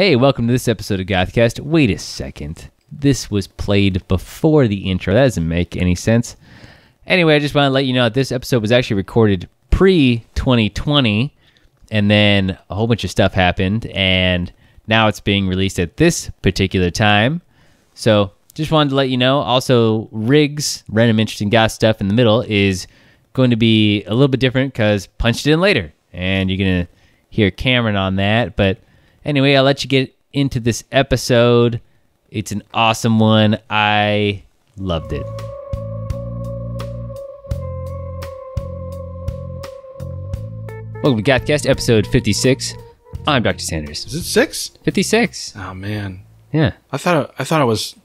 Hey, welcome to this episode of Gothcast. Wait a second. This was played before the intro. That doesn't make any sense. Anyway, I just want to let you know that this episode was actually recorded pre 2020, and then a whole bunch of stuff happened, and now it's being released at this particular time. So just wanted to let you know. Also, Riggs, random interesting goth stuff in the middle, is going to be a little bit different because punched in later, and you're gonna hear Cameron on that. But anyway, I'll let you get into this episode. It's an awesome one. I loved it. Welcome to Gothcast, episode 56. I'm Dr. Sanders. Is it six? 56. Oh man, Yeah. I thought I thought it was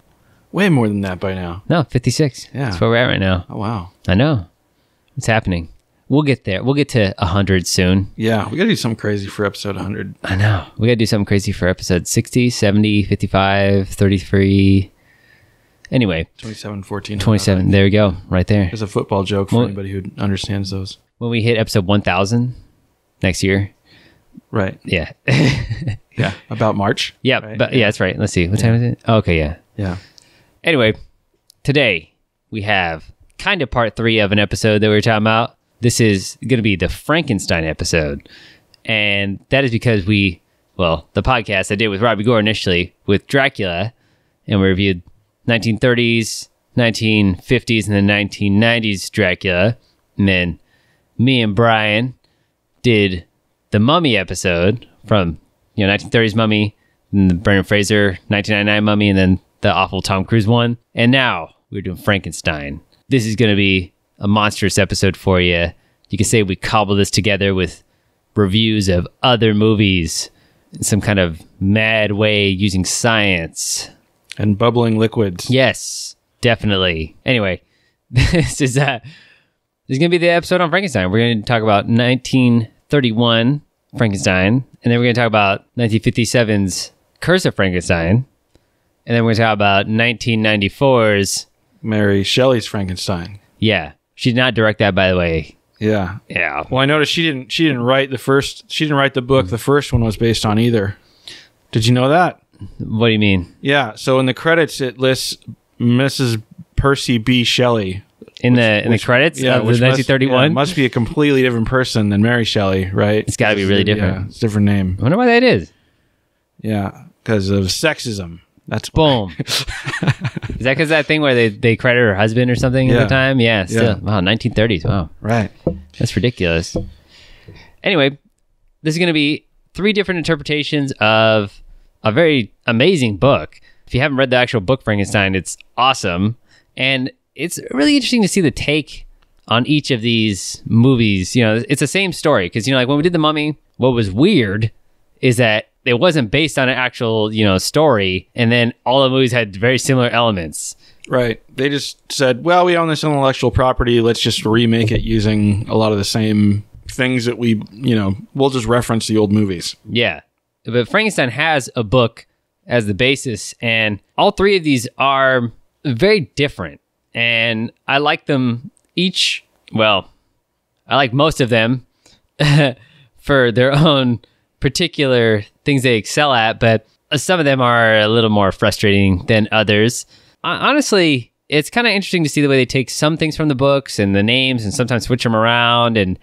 way more than that by now. No, 56. Yeah. That's where we're at right now. Oh wow. I know. It's happening. We'll get there. We'll get to 100 soon. Yeah, we gotta do something crazy for episode 100. I know. We got to do something crazy for episode 60, 70, 55, 33. Anyway, 27, 14. 27. There we go. Right there. There's a football joke for Well- anybody who understands those. When we hit episode 1000 next year. Right. Yeah. Yeah. About March. yeah. Right? But yeah, that's right. Let's see. What time is it? Oh, okay. Yeah. Yeah. Anyway, today we have kind of part three of an episode that we were talking about. This is going to be the Frankenstein episode. And that is because we, well, the podcast I did with Robbie Gore initially with Dracula, and we reviewed 1930s, 1950s, and the 1990s Dracula. And then me and Bryan did the Mummy episode from, you know, 1930s Mummy, and the Brendan Fraser 1999 Mummy, and then the awful Tom Cruise one. And now we're doing Frankenstein. This is going to be a monstrous episode for you. You can say we cobbled this together with reviews of other movies in some kind of mad way using science. And bubbling liquids. Yes, definitely. Anyway, this is uh this is gonna be the episode on Frankenstein. We're gonna talk about 1931 Frankenstein, and then we're gonna talk about 1957's Curse of Frankenstein, and then we're gonna talk about 1994's. Mary Shelley's Frankenstein. Yeah, she did not direct that, by the way. Yeah. Yeah, Well, I noticed she didn't she didn't write the first she didn't write the book the first one was based on either. Did you know that? what do you mean? Yeah, so in the credits it lists Mrs. Percy B. Shelley. In the in the credits Yeah, uh, of the which must- 1931. yeah, must be a completely different person than Mary Shelley, right? It's gotta be really different. Yeah, it's a different name. I wonder why that is. Yeah, because of sexism. That's. Boom. is that because that thing where they, they credit her husband or something at the time? Yeah, still. Yeah. Wow, 1930s. Wow. Right. That's ridiculous. Anyway, this is going to be three different interpretations of a very amazing book. If you haven't read the actual book Frankenstein, it's awesome. And it's really interesting to see the take on each of these movies. You know, it's the same story because, you know, like when we did The Mummy, what was weird is that it wasn't based on an actual, you know, story. And then all the movies had very similar elements. Right. They just said, well, we own this intellectual property. Let's just remake it using a lot of the same things that we, you know, we'll just reference the old movies. Yeah. But Frankenstein has a book as the basis, and all three of these are very different. And I like them each, well, I like most of them for their own particular things they excel at, but uh, some of them are a little more frustrating than others. Honestly, it's kind of interesting to see the way they take some things from the books and the names and sometimes switch them around and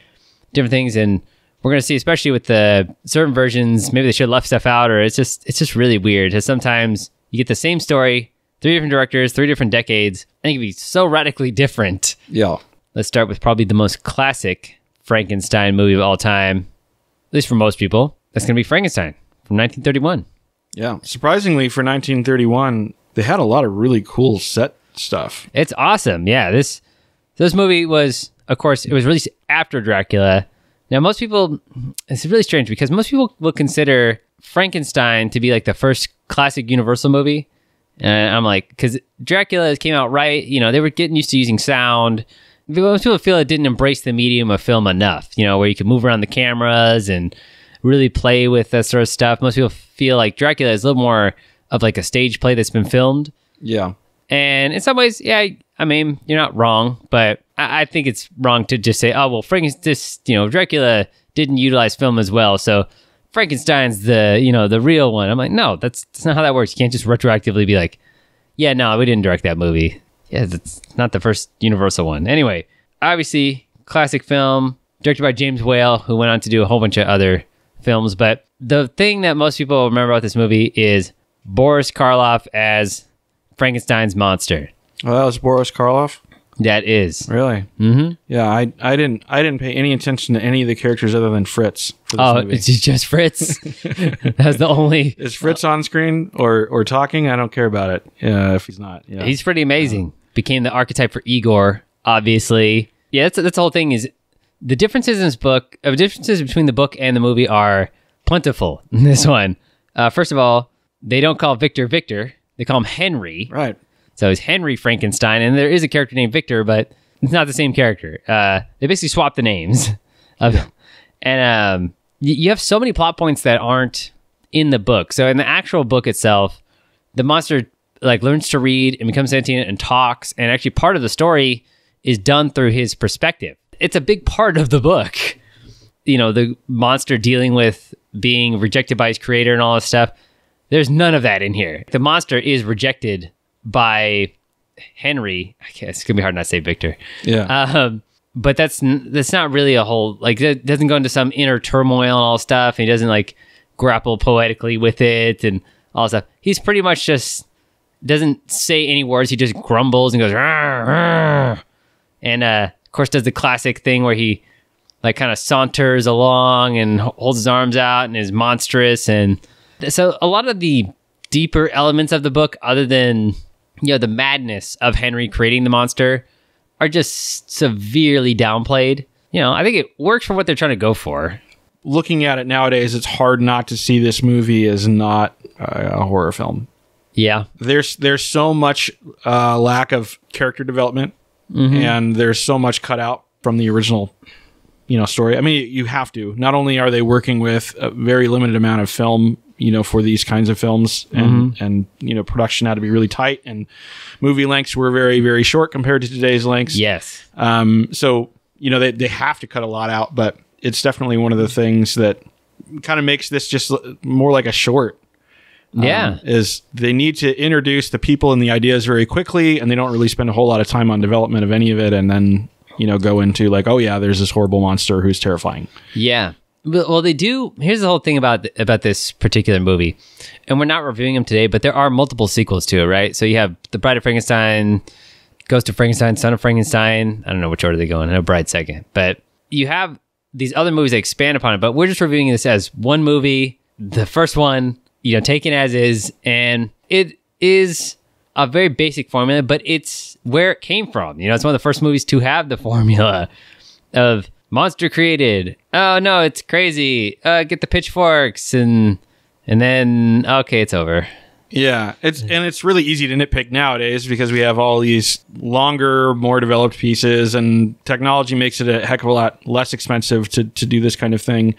different things and we're going to see especially with the certain versions maybe they should have left stuff out or it's just it's just really weird because sometimes you get the same story three different directors three different decades and it can be so radically different Yeah. let's start with probably the most classic frankenstein movie of all time at least for most people that's going to be frankenstein from 1931 Yeah. Surprisingly, for 1931, they had a lot of really cool set stuff. It's awesome. Yeah, this this movie was, of course, it was released after Dracula. Now, most people, it's really strange because most people will consider Frankenstein to be like the first classic Universal movie, and I'm like, because Dracula came out right, you know, they were getting used to using sound. Most people feel it didn't embrace the medium of film enough, you know, where you could move around the cameras and really play with that sort of stuff. Most people feel like Dracula is a little more of like a stage play that's been filmed. Yeah. And in some ways, yeah, I mean, you're not wrong, but I, I think it's wrong to just say, oh, well, Frankenstein, this, you know, Dracula didn't utilize film as well. So Frankenstein's the you know the real one. I'm like, no, that's that's not how that works. You can't just retroactively be like, yeah, no, we didn't direct that movie. Yeah, that's not the first Universal one. Anyway, obviously, classic film directed by James Whale, who went on to do a whole bunch of other films. But the thing that most people remember about this movie is Boris Karloff as Frankenstein's monster. Oh, that was Boris Karloff. That is. Really? Mm-hmm. Yeah, I I didn't I didn't pay any attention to any of the characters other than Fritz. For this Oh, movie. it's just Fritz. That's the only. Is Fritz on screen or or talking? I don't care about it. Yeah, if he's not. Yeah. He's pretty amazing. Became the archetype for Igor, obviously. Yeah, that's that's the whole thing. Is the differences in this book, uh, differences between the book and the movie are plentiful in this one. Uh, first of all, they don't call Victor Victor; they call him Henry. right. So it's Henry Frankenstein, and there is a character named Victor, but it's not the same character. Uh, they basically swapped the names. Of, And um, y- you have so many plot points that aren't in the book. So in the actual book itself, the monster like learns to read and becomes sentient and talks, and actually part of the story is done through his perspective. It's a big part of the book. You know, the monster dealing with being rejected by his creator and all this stuff. There's none of that in here. The monster is rejected by Henry. I guess it's gonna be hard not to say Victor. Yeah. Um, but that's that's not really a whole like it doesn't go into some inner turmoil and all stuff. And he doesn't like grapple poetically with it and all stuff. He's pretty much just doesn't say any words. He just grumbles and goes, "Rrr, rrr." and uh, of course does the classic thing where he like kind of saunters along and holds his arms out and is monstrous. And so a lot of the deeper elements of the book, other than you know the madness of Henry creating the monster, are just severely downplayed. You know, I think it works for what they're trying to go for. Looking at it nowadays, it's hard not to see this movie as not uh, a horror film. Yeah, There's there's so much uh, lack of character development, and there's so much cut out from the original, you know, story. I mean, you have to. Not only are they working with a very limited amount of film, you know, for these kinds of films, and and you know, production had to be really tight, and movie lengths were very very short compared to today's lengths. yes, Um, so you know they they have to cut a lot out, but it's definitely one of the things that kind of makes this just more like a short. Um, yeah. is they need to introduce the people and the ideas very quickly, and they don't really spend a whole lot of time on development of any of it, and then you know go into like, oh yeah, there's this horrible monster who's terrifying. Yeah. Well, they do. Here's the whole thing about about this particular movie, and we're not reviewing them today, but there are multiple sequels to it, right? So you have The Bride of Frankenstein, Ghost of Frankenstein, Son of Frankenstein. I don't know which order they go in. I know Bride second, but you have these other movies that expand upon it. But we're just reviewing this as one movie, the first one, you know, taken as is, and it is a very basic formula, but it's where it came from. You know, it's one of the first movies to have the formula of monster created. Oh no, it's crazy. Uh, get the pitchforks and and then okay, it's over. Yeah, it's and it's really easy to nitpick nowadays because we have all these longer, more developed pieces, and technology makes it a heck of a lot less expensive to to do this kind of thing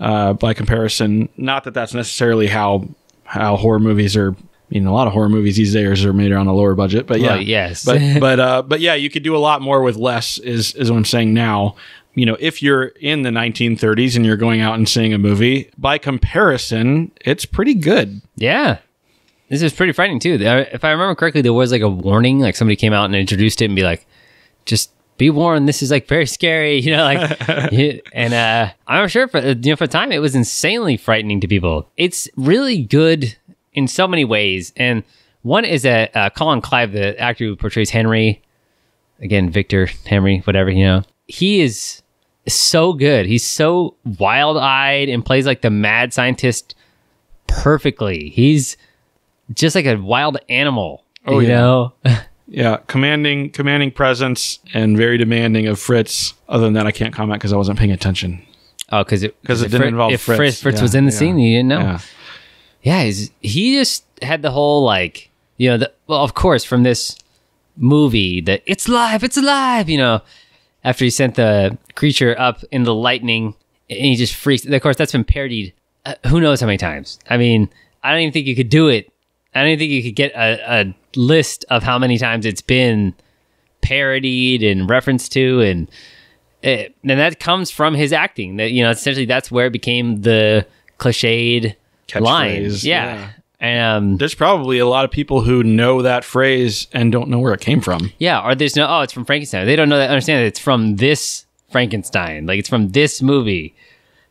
uh, by comparison. Not that that's necessarily how how horror movies are. You know, a lot of horror movies these days are made on a lower budget, but yeah, Well, yes. but but uh, but yeah, you could do a lot more with less. Is is what I'm saying now. You know, if you're in the 1930s and you're going out and seeing a movie, by comparison, it's pretty good. Yeah. This is pretty frightening too. If I remember correctly, there was like a warning, like somebody came out and introduced it and be like, just be warned, this is like very scary, you know, like, and uh, I'm sure for, you know, for the time it was insanely frightening to people. It's really good in so many ways. And one is that uh, Colin Clive, the actor who portrays Henry, again, Victor, Henry, whatever, you know, he is so good. He's so wild eyed and plays like the mad scientist perfectly. He's just like a wild animal. Oh, you yeah. know? Yeah, commanding, commanding presence, and very demanding of Fritz. Other than that, I can't comment because I wasn't paying attention. oh, because it 'Cause it didn't involve if Fritz. Fritz, Fritz Yeah, was in the yeah, scene, you didn't know. Yeah, Yeah, he's, he just had the whole like, you know, the, well, of course, from this movie that it's live, it's alive, you know, after he sent the creature up in the lightning and he just freaks. Of course, that's been parodied uh, who knows how many times. I mean, I don't even think you could do it. I don't think you could get a, a list of how many times it's been parodied and referenced to and it, and that comes from his acting that you know essentially that's where it became the cliched lines. yeah. Yeah. And um, There's probably a lot of people who know that phrase and don't know where it came from. yeah, or there's no oh, it's from Frankenstein. They don't know that understand that it's from this Frankenstein. Like it's from this movie.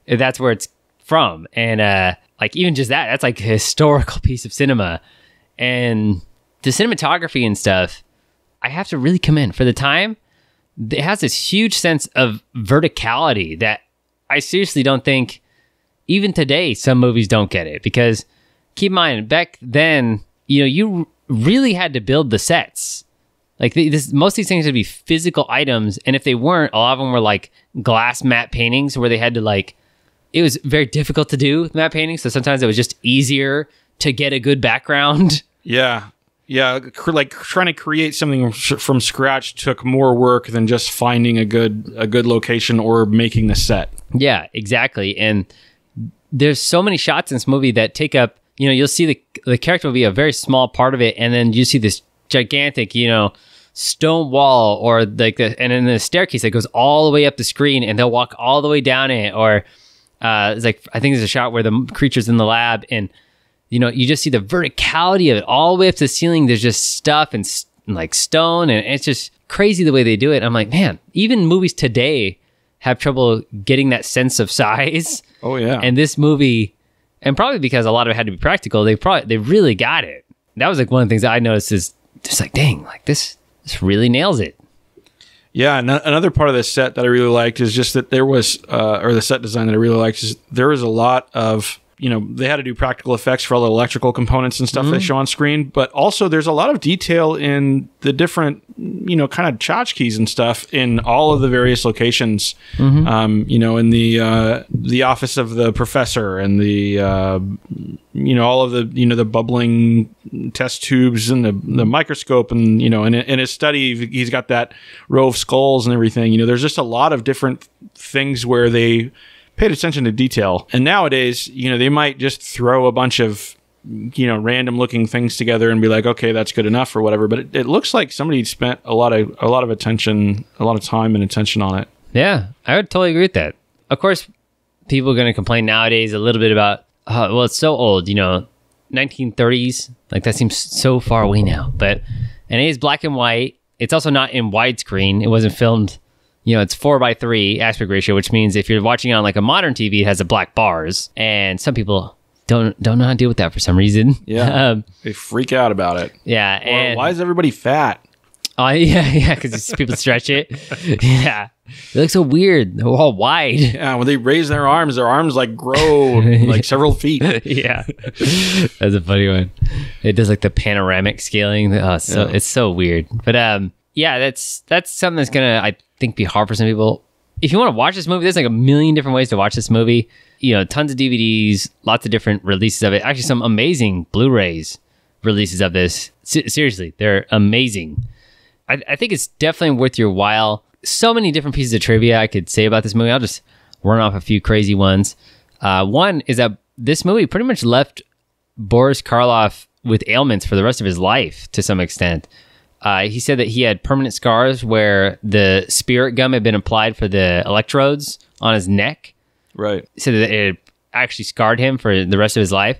That's where it's from. And uh like even just that, that's like a historical piece of cinema. And the cinematography and stuff, I have to really commend for the time. It has this huge sense of verticality that I seriously don't think even today some movies don't get it because keep in mind back then you know you really had to build the sets like th- this most of these things would be physical items and if they weren't a lot of them were like glass matte paintings where they had to like it was very difficult to do matte painting. so sometimes it was just easier to get a good background Yeah. Yeah, like trying to create something sh- from scratch took more work than just finding a good a good location or making the set. Yeah, exactly. And there's so many shots in this movie that take up, you know, you'll see the the character will be a very small part of it, and then you see this gigantic, you know, stone wall or like the and then the staircase that goes all the way up the screen, and they'll walk all the way down it. Or uh, it's like I think there's a shot where the creature's in the lab, and you know, you just see the verticality of it all the way up to the ceiling. There's just stuff and, and like stone, and it's just crazy the way they do it. I'm like, man, even movies today have trouble getting that sense of size. Oh yeah. And this movie, and probably because a lot of it had to be practical, they probably they really got it. That was like one of the things that I noticed is just like, dang, like this this really nails it. Yeah, another part of the set that I really liked is just that there was, uh, or the set design that I really liked is there was a lot of, you know, they had to do practical effects for all the electrical components and stuff they show on screen, but also there's a lot of detail in the different, you know, kind of tchotchkes and stuff in all of the various locations. Um, you know, in the uh, the office of the professor and the, uh, you know, all of the, you know, the bubbling test tubes and the, the microscope and, you know, in, in his study, he's got that row of skulls and everything. You know, there's just a lot of different things where they paid attention to detail. And nowadays, you know, they might just throw a bunch of, you know, random looking things together and be like, okay, that's good enough or whatever. But it, it looks like somebody spent a lot of, a lot of attention, a lot of time and attention on it. Yeah, I would totally agree with that. Of course, people are going to complain nowadays a little bit about, uh, well, it's so old, you know, 1930s. Like that seems so far away now. But and it is black and white. It's also not in widescreen. It wasn't filmed. You know, it's four by three aspect ratio, which means if you're watching on like a modern TV, it has the black bars. And some people don't don't know how to deal with that for some reason. Yeah. um, They freak out about it. yeah. Or And why is everybody fat? Oh yeah, yeah, because people stretch it. yeah, it looks so weird. They're all wide. Yeah, when they raise their arms, their arms like grow like several feet. yeah, that's a funny one. It does like the panoramic scaling. Oh, so Yeah. it's so weird. But um, yeah, that's that's something that's gonna I think be hard for some people. If you want to watch this movie, there's like a million different ways to watch this movie. You know, tons of DVDs, lots of different releases of it. Actually, some amazing Blu-rays releases of this. Se- seriously, they're amazing. I, I think it's definitely worth your while. So many different pieces of trivia I could say about this movie. I'll just run off a few crazy ones. Uh, one is that this movie pretty much left Boris Karloff with ailments for the rest of his life to some extent. Uh, he said that he had permanent scars where the spirit gum had been applied for the electrodes on his neck. Right. Said that it actually scarred him for the rest of his life.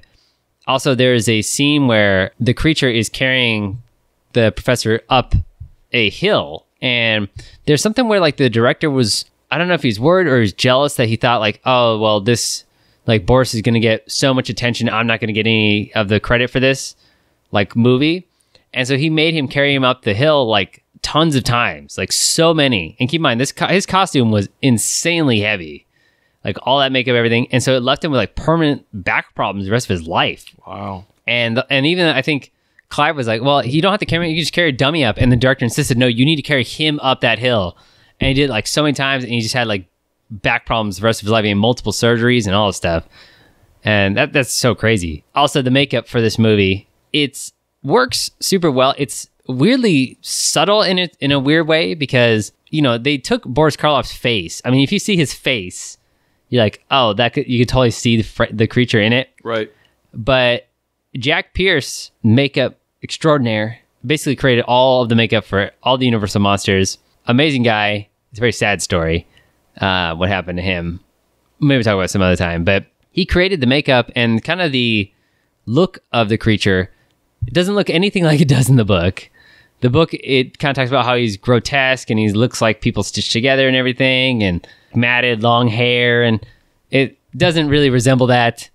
Also, there is a scene where the creature is carrying the professor up a hill, and there's something where like the director was I don't know if he's worried or he's jealous that he thought like, oh well, this like Boris is gonna get so much attention, I'm not gonna get any of the credit for this like movie, and so he made him carry him up the hill like tons of times, like so many. And keep in mind, this co- his costume was insanely heavy like all that makeup, everything, and so it left him with like permanent back problems the rest of his life. Wow. And and even I think Clive was like, "Well, you don't have to carry, him, you can just carry a dummy up." And the director insisted, "No, you need to carry him up that hill." And he did it like so many times, and he just had like back problems the rest of his life, and multiple surgeries and all this stuff. And that that's so crazy. Also, the makeup for this movie, it's works super well. It's weirdly subtle in it in a weird way because you know they took Boris Karloff's face. I mean, if you see his face, you're like, oh, that could you could totally see the fr- the creature in it. Right. But Jack Pierce, makeup extraordinaire, basically created all of the makeup for all the Universal monsters. Amazing guy. It's a very sad story. Uh, what happened to him? Maybe talk about it some other time. But he created the makeup and kind of the look of the creature. It doesn't look anything like it does in the book. The book it kind of talks about how he's grotesque and he looks like people stitched together and everything, and matted long hair, and it doesn't really resemble that.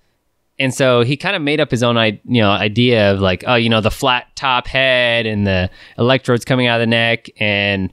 And so he kind of made up his own, you know, idea of like, oh, you know, the flat top head and the electrodes coming out of the neck, and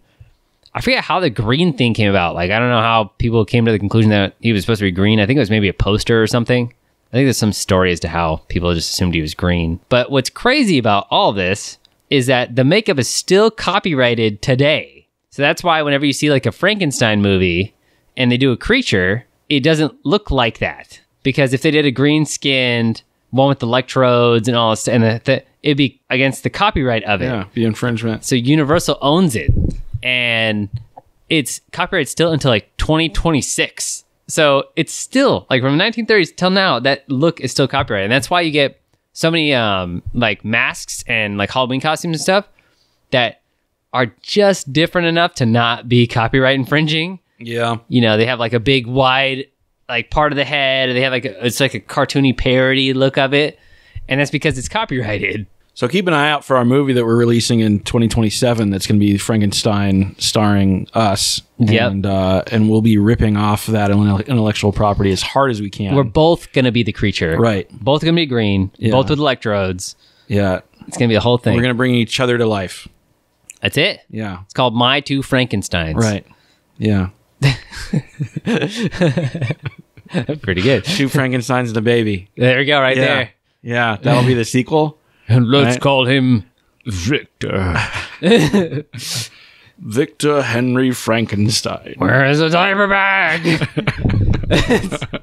I forget how the green thing came about. Like, I don't know how people came to the conclusion that he was supposed to be green. I think it was maybe a poster or something. I think there's some story as to how people just assumed he was green. But what's crazy about all this is that the makeup is still copyrighted today. So that's why whenever you see like a Frankenstein movie and they do a creature, it doesn't look like that. Because if they did a green skinned one with electrodes and all this, and the, the, it'd be against the copyright of it. Yeah, the infringement. So Universal owns it, and it's copyrighted still until like 2026. So it's still like from the 1930s till now. That look is still copyrighted, and that's why you get so many um like masks and like Halloween costumes and stuff that are just different enough to not be copyright infringing. Yeah. You know, they have like a big wide like part of the head. They have like a, it's like a cartoony parody look of it, and that's because it's copyrighted. So keep an eye out for our movie that we're releasing in 2027. That's going to be Frankenstein, starring us. Yep. And uh, and we'll be ripping off that intellectual property as hard as we can. We're both gonna be the creature, Right. Both gonna be green, Yeah. both with electrodes. yeah. It's gonna be the whole thing. We're going to bring each other to life. That's it. Yeah. It's called My Two Frankenstein's. Right. Yeah. Pretty good. Two Frankensteins and a baby. There we go, right Yeah. there. Yeah. That'll be the sequel. And let's Right. call him Victor. Victor Henry Frankenstein. Where is the diaper bag?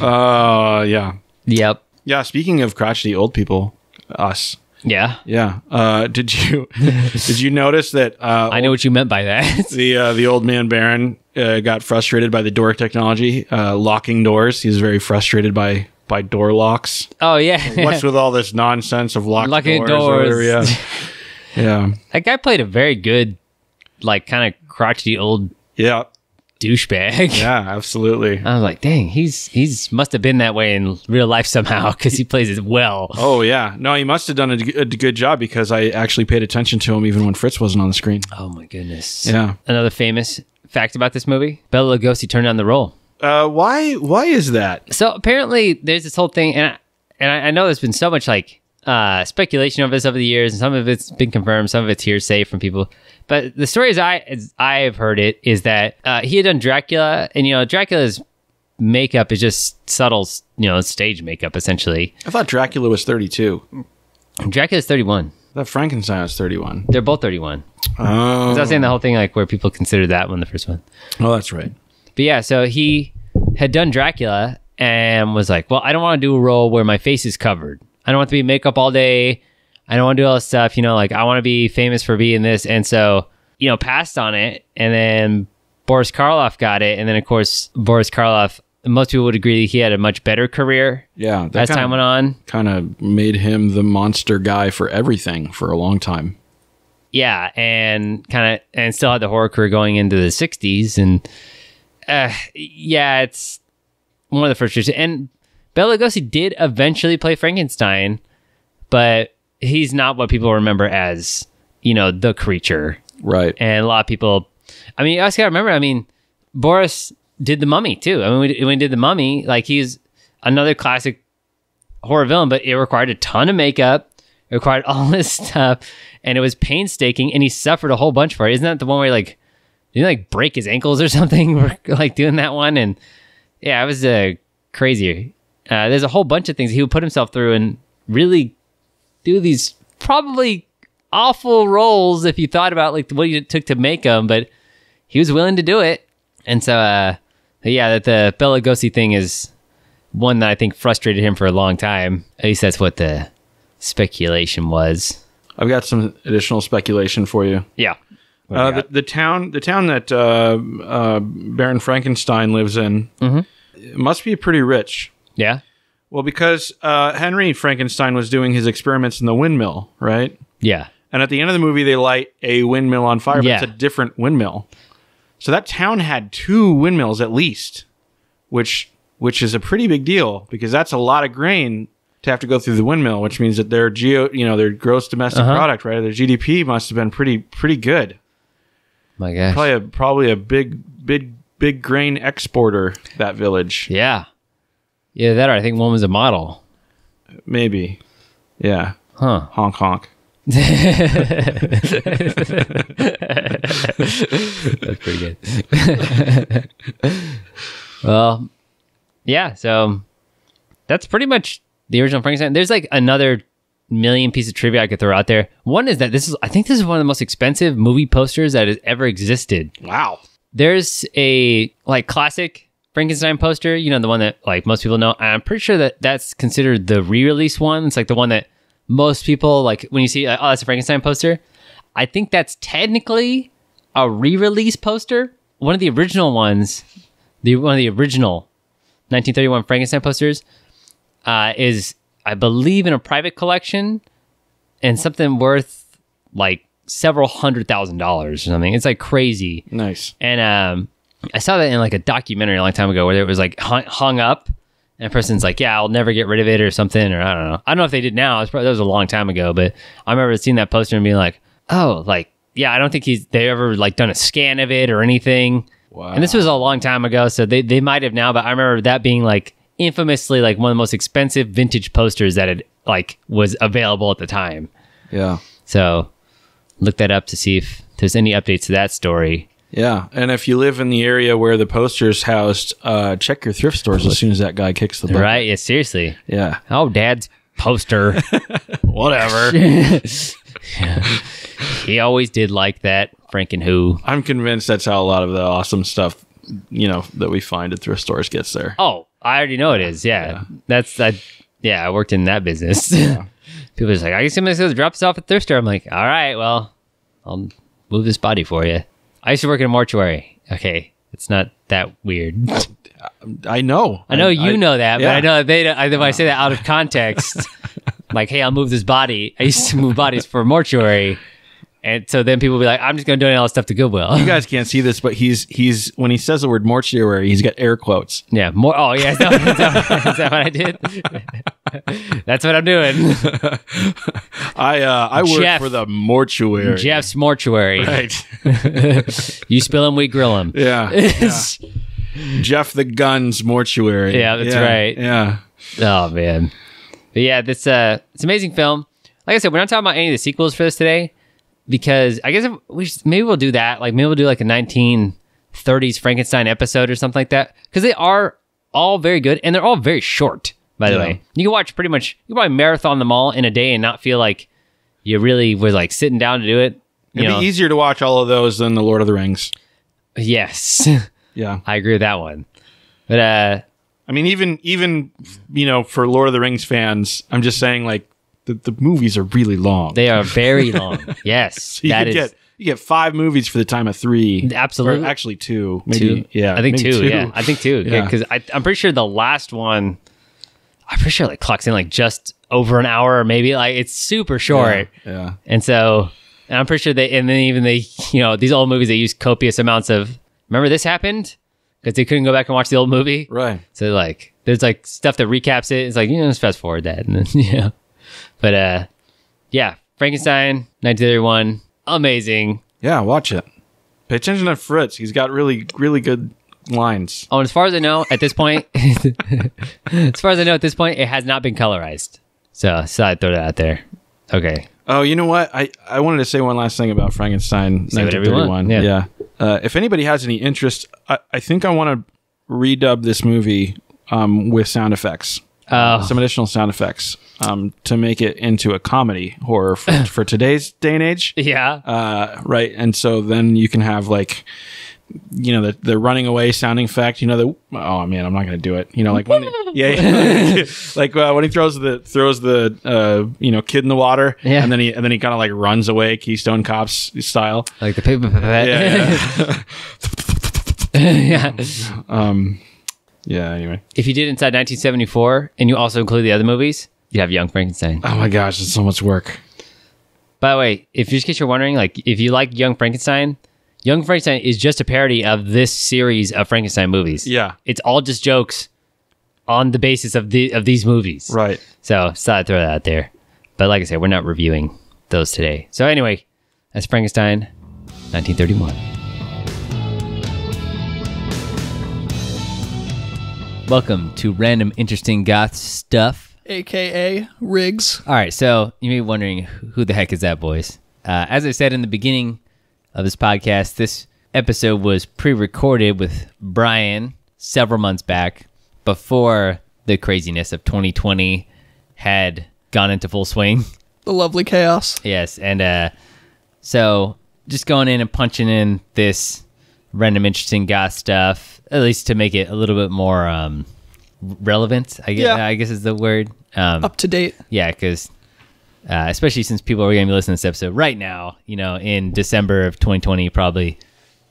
Uh, yeah. yep. Yeah. Speaking of crotchety old people, us. Yeah. Yeah. Uh, did you did you notice that uh, I know what you meant by that. the uh, the old man Baron uh, got frustrated by the door technology, uh, locking doors. He was very frustrated by by door locks. oh yeah. What's with all this nonsense of locked Locking doors? or doors. Yeah. yeah. that guy played a very good, like kind of crotchety old Yeah. douchebag. Yeah. Absolutely. I was like, dang, he's he's must have been that way in real life somehow because he plays it well. Oh yeah. No, he must have done a good job because I actually paid attention to him even when Fritz wasn't on the screen. Oh my goodness. Yeah. Another famous fact about this movie: Bela Lugosi turned down the role. Uh, why? Why is that? So apparently, there's this whole thing, and I, and I I know there's been so much like uh, speculation of this over the years, and some of it's been confirmed, some of it's hearsay from people. But the story as I as I have heard it is that uh, he had done Dracula, and you know Dracula's makeup is just subtle, you know, stage makeup essentially. I thought Dracula was thirty-two. Dracula's 31. I thought Frankenstein was thirty-one. They're both 31. Oh. I was saying the whole thing like where people consider that one the first one. oh, that's right. But yeah, so he had done Dracula and was like, "Well, I don't want to do a role where my face is covered. I don't want to be makeup all day. I don't want to do all this stuff. You know, like I want to be famous for being this." And so, you know, passed on it. And then Boris Karloff got it. And then, of course, Boris Karloff. Most people would agree that he had a much better career Yeah. as time went on. kind of made him the monster guy for everything for a long time. yeah and kind of and still had the horror career going into the 60s and uh yeah it's one of the first years and Bela Lugosi did eventually play Frankenstein but he's not what people remember as you know the creature Right. and a lot of people I mean you also gotta remember I mean Boris did the mummy too I mean when he did the mummy like he's another classic horror villain, but it required a ton of makeup. It required all this stuff, and it was painstaking. And he suffered a whole bunch for it. Isn't that the one where he, like did he like break his ankles or something? Like doing that one, and yeah, it was uh, crazy. Uh, there's a whole bunch of things he would put himself through and really do these probably awful roles if you thought about like what it took to make them, but he was willing to do it. And so, uh, yeah, that the Bela Lugosi thing is one that I think frustrated him for a long time. At least that's what the speculation was. I've got some additional speculation for you. Yeah. Uh, the, the town, the town that uh, uh, Baron Frankenstein lives in, it must be pretty rich. yeah. Well, because uh, Henry Frankenstein was doing his experiments in the windmill, right? Yeah. And at the end of the movie, they light a windmill on fire, but Yeah. it's a different windmill. So that town had two windmills at least, which which is a pretty big deal because that's a lot of grain to have to go through the windmill, which means that their geo, you know, their gross domestic Uh-huh. product, right? Their GDP must have been pretty pretty good. My gosh. Probably a probably a big big big grain exporter that village. Yeah. Yeah, that or I think one was a model. Maybe. Yeah. Huh. Honk honk. That's pretty good. well, yeah, so that's pretty much the original Frankenstein. There's like another million piece of trivia I could throw out there. One is that this is I think this is one of the most expensive movie posters that has ever existed. Wow. There's a like classic Frankenstein poster, you know, the one that like most people know. I'm pretty sure that that's considered the re-release one. It's like the one that most people like when you see, uh, oh, that's a Frankenstein poster. I think that's technically a re-release poster. One of the original ones, the one of the original 1931 Frankenstein posters, uh, is I believe in a private collection and something worth like several hundred thousand dollars or something. It's like crazy. Nice. And um, I saw that in like a documentary a long time ago where it was like hung, hung up, and a person's like, "Yeah, I'll never get rid of it" or something, or I don't know. I don't know if they did now. It was probably, that was a long time ago, but I remember seeing that poster and being like, "Oh, like yeah, I don't think he's they ever like done a scan of it or anything." Wow. And this was a long time ago, so they they might have now, but I remember that being like infamously like one of the most expensive vintage posters that it like was available at the time. yeah. So look that up to see if there's any updates to that story. Yeah, and if you live in the area where the poster's housed, uh, check your thrift stores as soon as that guy kicks the bucket. Right? Yeah, seriously. Yeah. Oh, dad's poster. Whatever. he always did like that. Franken who? I'm convinced that's how a lot of the awesome stuff, you know, that we find at thrift stores gets there. Oh, I already know it is. Yeah, Yeah. that's I. Yeah, I worked in that business. People are just like, I guess somebody's gonna drop this off at thrift store. I'm like, all right, well, I'll move this body for you. I used to work in a mortuary. Okay, it's not that weird. I know. I know you know that, but. I know that they. I, if I say that out of context, like, hey, I'll move this body. I used to move bodies for a mortuary, and so then people will be like, I'm just gonna donate all this stuff to Goodwill. You guys can't see this, but he's he's when he says the word mortuary, he's got air quotes. Yeah, more. Oh, yeah. Is that, is that, is that what I did? That's what I'm doing. I uh, I work Jeff. for the mortuary. Jeff's mortuary. Right. You spill him, we grill him. Yeah. yeah. Jeff the Guns mortuary. Yeah, that's right. Yeah. Oh man, but yeah, this uh, it's an amazing film. Like I said, we're not talking about any of the sequels for this today because I guess if we should, maybe we'll do that. Like maybe we'll do like a 1930s Frankenstein episode or something like that because they are all very good and they're all very short. By the Yeah. way, you can watch pretty much you can probably marathon them all in a day and not feel like you really was like sitting down to do it. You It'd know, be easier to watch all of those than the Lord of the Rings. yes, Yeah. I agree with that one. But uh, I mean, even even you know, for Lord of the Rings fans, I'm just saying like the, the movies are really long. they are very long. Yes, you that is get you get five movies for the time of three. Absolutely. Actually two. Maybe two. yeah. I think maybe two, Yeah, I think two. Yeah, Yeah. because I'm pretty sure the last one, I'm pretty sure like clocks in like just over an hour, or maybe like it's super short. Yeah. And so, and I'm pretty sure they, and then even they, you know, these old movies they use copious amounts of. Remember this happened because they couldn't go back and watch the old movie. Right. So like, there's like stuff that recaps it. It's like you know, just fast forward that, and then yeah. But uh, yeah, Frankenstein, 1931, amazing. Yeah, watch it. Pay attention to Fritz. He's got really, really good lines. Oh, and as far as I know, at this point, as far as I know, at this point, it has not been colorized. So, so I throw that out there. Okay. Oh, you know what? I, I wanted to say one last thing about Frankenstein Say whatever you want. 1931. Yeah. Yeah. Uh, if anybody has any interest, I, I think I want to redub this movie um, with sound effects, Oh, some additional sound effects um, to make it into a comedy horror for, for today's day and age. yeah. Uh, right. And so then you can have like, you know, the, the running away sounding effect, you know, the, oh man, I'm not going to do it. You know, like when, yeah, yeah. like uh, when he throws the, throws the, uh, you know, kid in the water Yeah. and then he, and then he kind of like runs away Keystone Cops style. Like the paper puppet. Yeah. yeah. um, yeah. Anyway. If you did inside 1974 and you also include the other movies, you have Young Frankenstein. Oh my gosh, it's so much work. By the way, if just in case you're wondering, like if you like Young Frankenstein, Young Frankenstein is just a parody of this series of Frankenstein movies. Yeah. It's all just jokes on the basis of the of these movies. Right. So just thought I'd throw that out there. But like I said, we're not reviewing those today. So anyway, that's Frankenstein, 1931. Welcome to Random Interesting Goth Stuff. aka Riggs. All right, so you may be wondering who the heck is that, boys? Uh, as I said in the beginning of this podcast, this episode was pre-recorded with Bryan several months back before the craziness of 2020 had gone into full swing. The lovely chaos. Yes, and uh, so just going in and punching in this random interesting goth stuff, at least to make it a little bit more um, relevant. I guess Yeah. I guess is the word. Um, Up to date. yeah, because uh, especially since people are going to be listening to this episode right now, you know, in December of 2020, probably.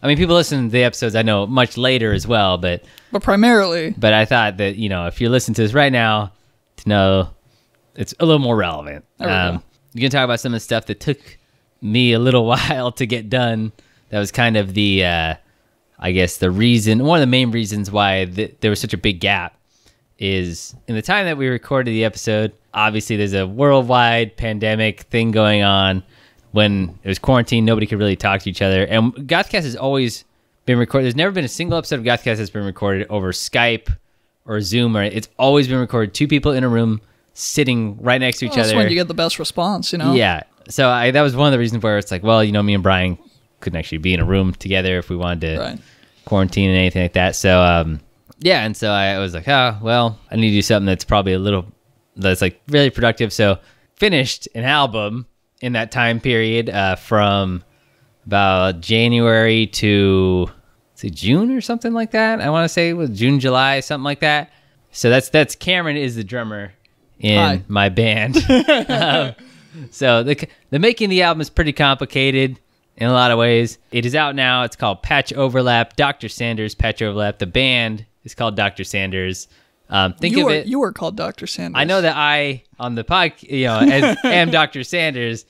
I mean, people listen to the episodes I know much later as well, but But primarily, but I thought that you know if you're listening to this right now, to know it's a little more relevant. There we you can talk about some of the stuff that took me a little while to get done. That was kind of the, uh, I guess, the reason, one of the main reasons why th- there was such a big gap is in the time that we recorded the episode. Obviously, there's a worldwide pandemic thing going on. When it was quarantine, nobody could really talk to each other. And Gothcast has always been recorded. There's never been a single episode of Gothcast that's been recorded over Skype or Zoom, or it's always been recorded two people in a room sitting right next to each well, that's other. when you get the best response, you know? Yeah. So I, that was one of the reasons where it's like, well, you know, me and Bryan couldn't actually be in a room together if we wanted to Right. quarantine and anything like that. So um, yeah, and so I was like, oh, well, I need to do something that's probably a little that's like really productive. So finished an album in that time period uh, from about January to say June or something like that. I want to say it was June, July, something like that. So that's that's Cameron is the drummer in Hi. my band. Um, so the the making the album is pretty complicated in a lot of ways. It is out now. It's called Patch Overlap. Dr. Sanders Patch Overlap. The band is called Dr. Sanders. Um, think you of were it. you were called Dr. Sanders. I know that I on the pod, you know, as, am Dr. Sanders,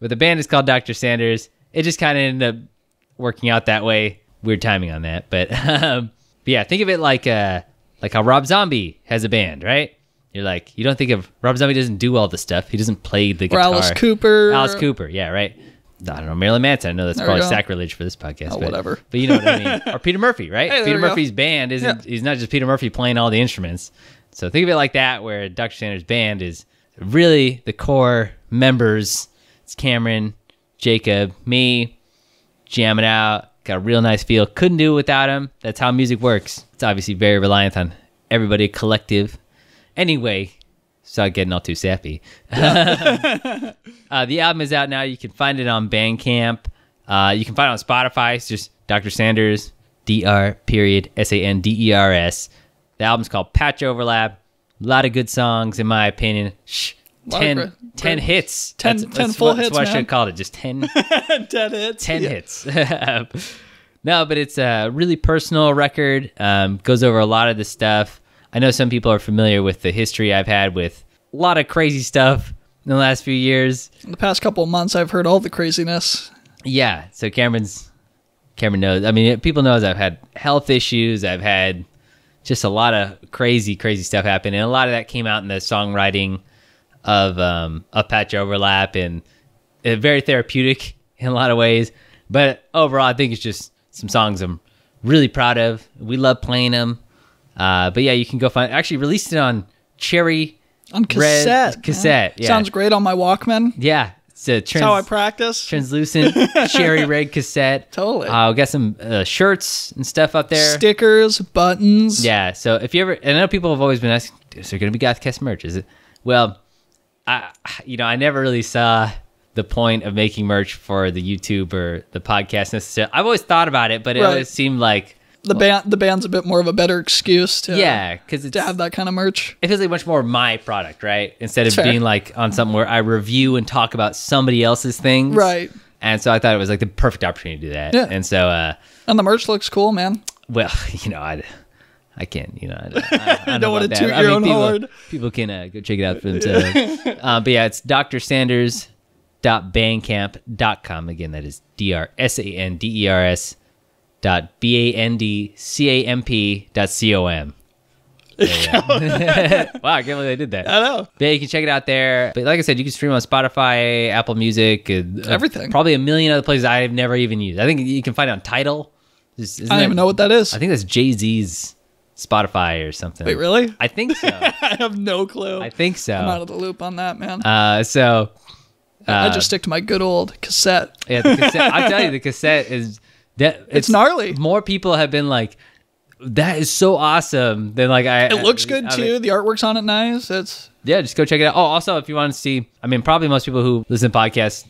but the band is called Dr. Sanders. It just kind of ended up working out that way. Weird timing on that, but, um, but yeah, think of it like uh like how Rob Zombie has a band, right? You're like you don't think of Rob Zombie doesn't do all the stuff. He doesn't play the Or guitar. Alice Cooper. Alice Cooper, yeah, right. I don't know Marilyn Manson. I know that's There probably sacrilege for this podcast. Oh, but, whatever. But you know what I mean. or Peter Murphy, right? Hey, Peter we go. Murphy's band isn't. Yeah. He's not just Peter Murphy playing all the instruments. So think of it like that, where Dr. Sanders' band is really the core members. It's Cameron, Jacob, me, jamming out. Got a real nice feel. Couldn't do it without him. That's how music works. It's obviously very reliant on everybody, collective. Anyway, start getting all too sappy. uh, the album is out now. You can find it on Bandcamp. Uh, you can find it on Spotify. It's just Dr. Sanders, Dr. Period S A N D E R S. The album's called Patch Overlap. A lot of good songs, in my opinion. Shh, 10, great- 10 great- hits. 10 That's- 10 that's full what, That's hits, what I should man. have called it. Just 10 Dead hits. 10 Yeah. hits. no, but it's a really personal record. Um, goes over a lot of the stuff. I know some people are familiar with the history I've had with a lot of crazy stuff in the last few years. In the past couple of months, I've heard all the craziness. Yeah, so Cameron's Cameron knows. I mean, people knows I've had health issues. I've had just a lot of crazy, crazy stuff happen, and a lot of that came out in the songwriting of um, a patch overlap, and uh, very therapeutic in a lot of ways. But overall, I think it's just some songs I'm really proud of. We love playing them. Uh, but yeah, you can go find. Actually, released it on Cherry. On Red cassette. man. cassette, yeah. Sounds great on my Walkman. Yeah, it's a That's how I practice. translucent cherry red cassette. Totally. Uh, we got some uh, shirts and stuff up there. Stickers, buttons. yeah. So if you ever, and I know people have always been asking, is there going to be Gothcast merch? Is it? Well, I, you know, I never really saw the point of making merch for the YouTube or the podcast necessarily. I've always thought about it, but it Right. always seemed like, The band the band's a bit more of a better excuse to yeah, because to have that kind of merch. it feels like much more my product, right? Instead of Fair. being like on something where I review and talk about somebody else's things, Right. And so I thought it was like the perfect opportunity to do that. Yeah. And so, uh, And the merch looks cool, man. Well, you know, I, I can't, you know, I, I, I Don't wanna about toot your I own mean, people, horn. people can uh, go check it out for themselves. uh, but yeah, it's drsanders.bandcamp.com. Again, that is D R S A N D E R S dot B A N D C A M P dot C O M. Yeah, yeah. wow, I can't believe they did that. I know. But yeah, you can check it out there. But like I said, you can stream on Spotify, Apple Music, and, uh, Everything. Probably a million other places I've never even used. I think you can find it on Tidal. I don't that- even know what that is. I think that's Jay Z's Spotify or something. Wait, really? I think so. I have no clue. I think so. I'm out of the loop on that, man. Uh, so I uh, just stick to my good old cassette. yeah, the cassette. I tell you, the cassette is that It's gnarly. More people have been like, "That is so awesome!" Than like I. It looks good I too. mean, the artwork's on it nice. It's yeah, just go check it out. Oh, also, if you want to see, I mean, probably most people who listen to podcasts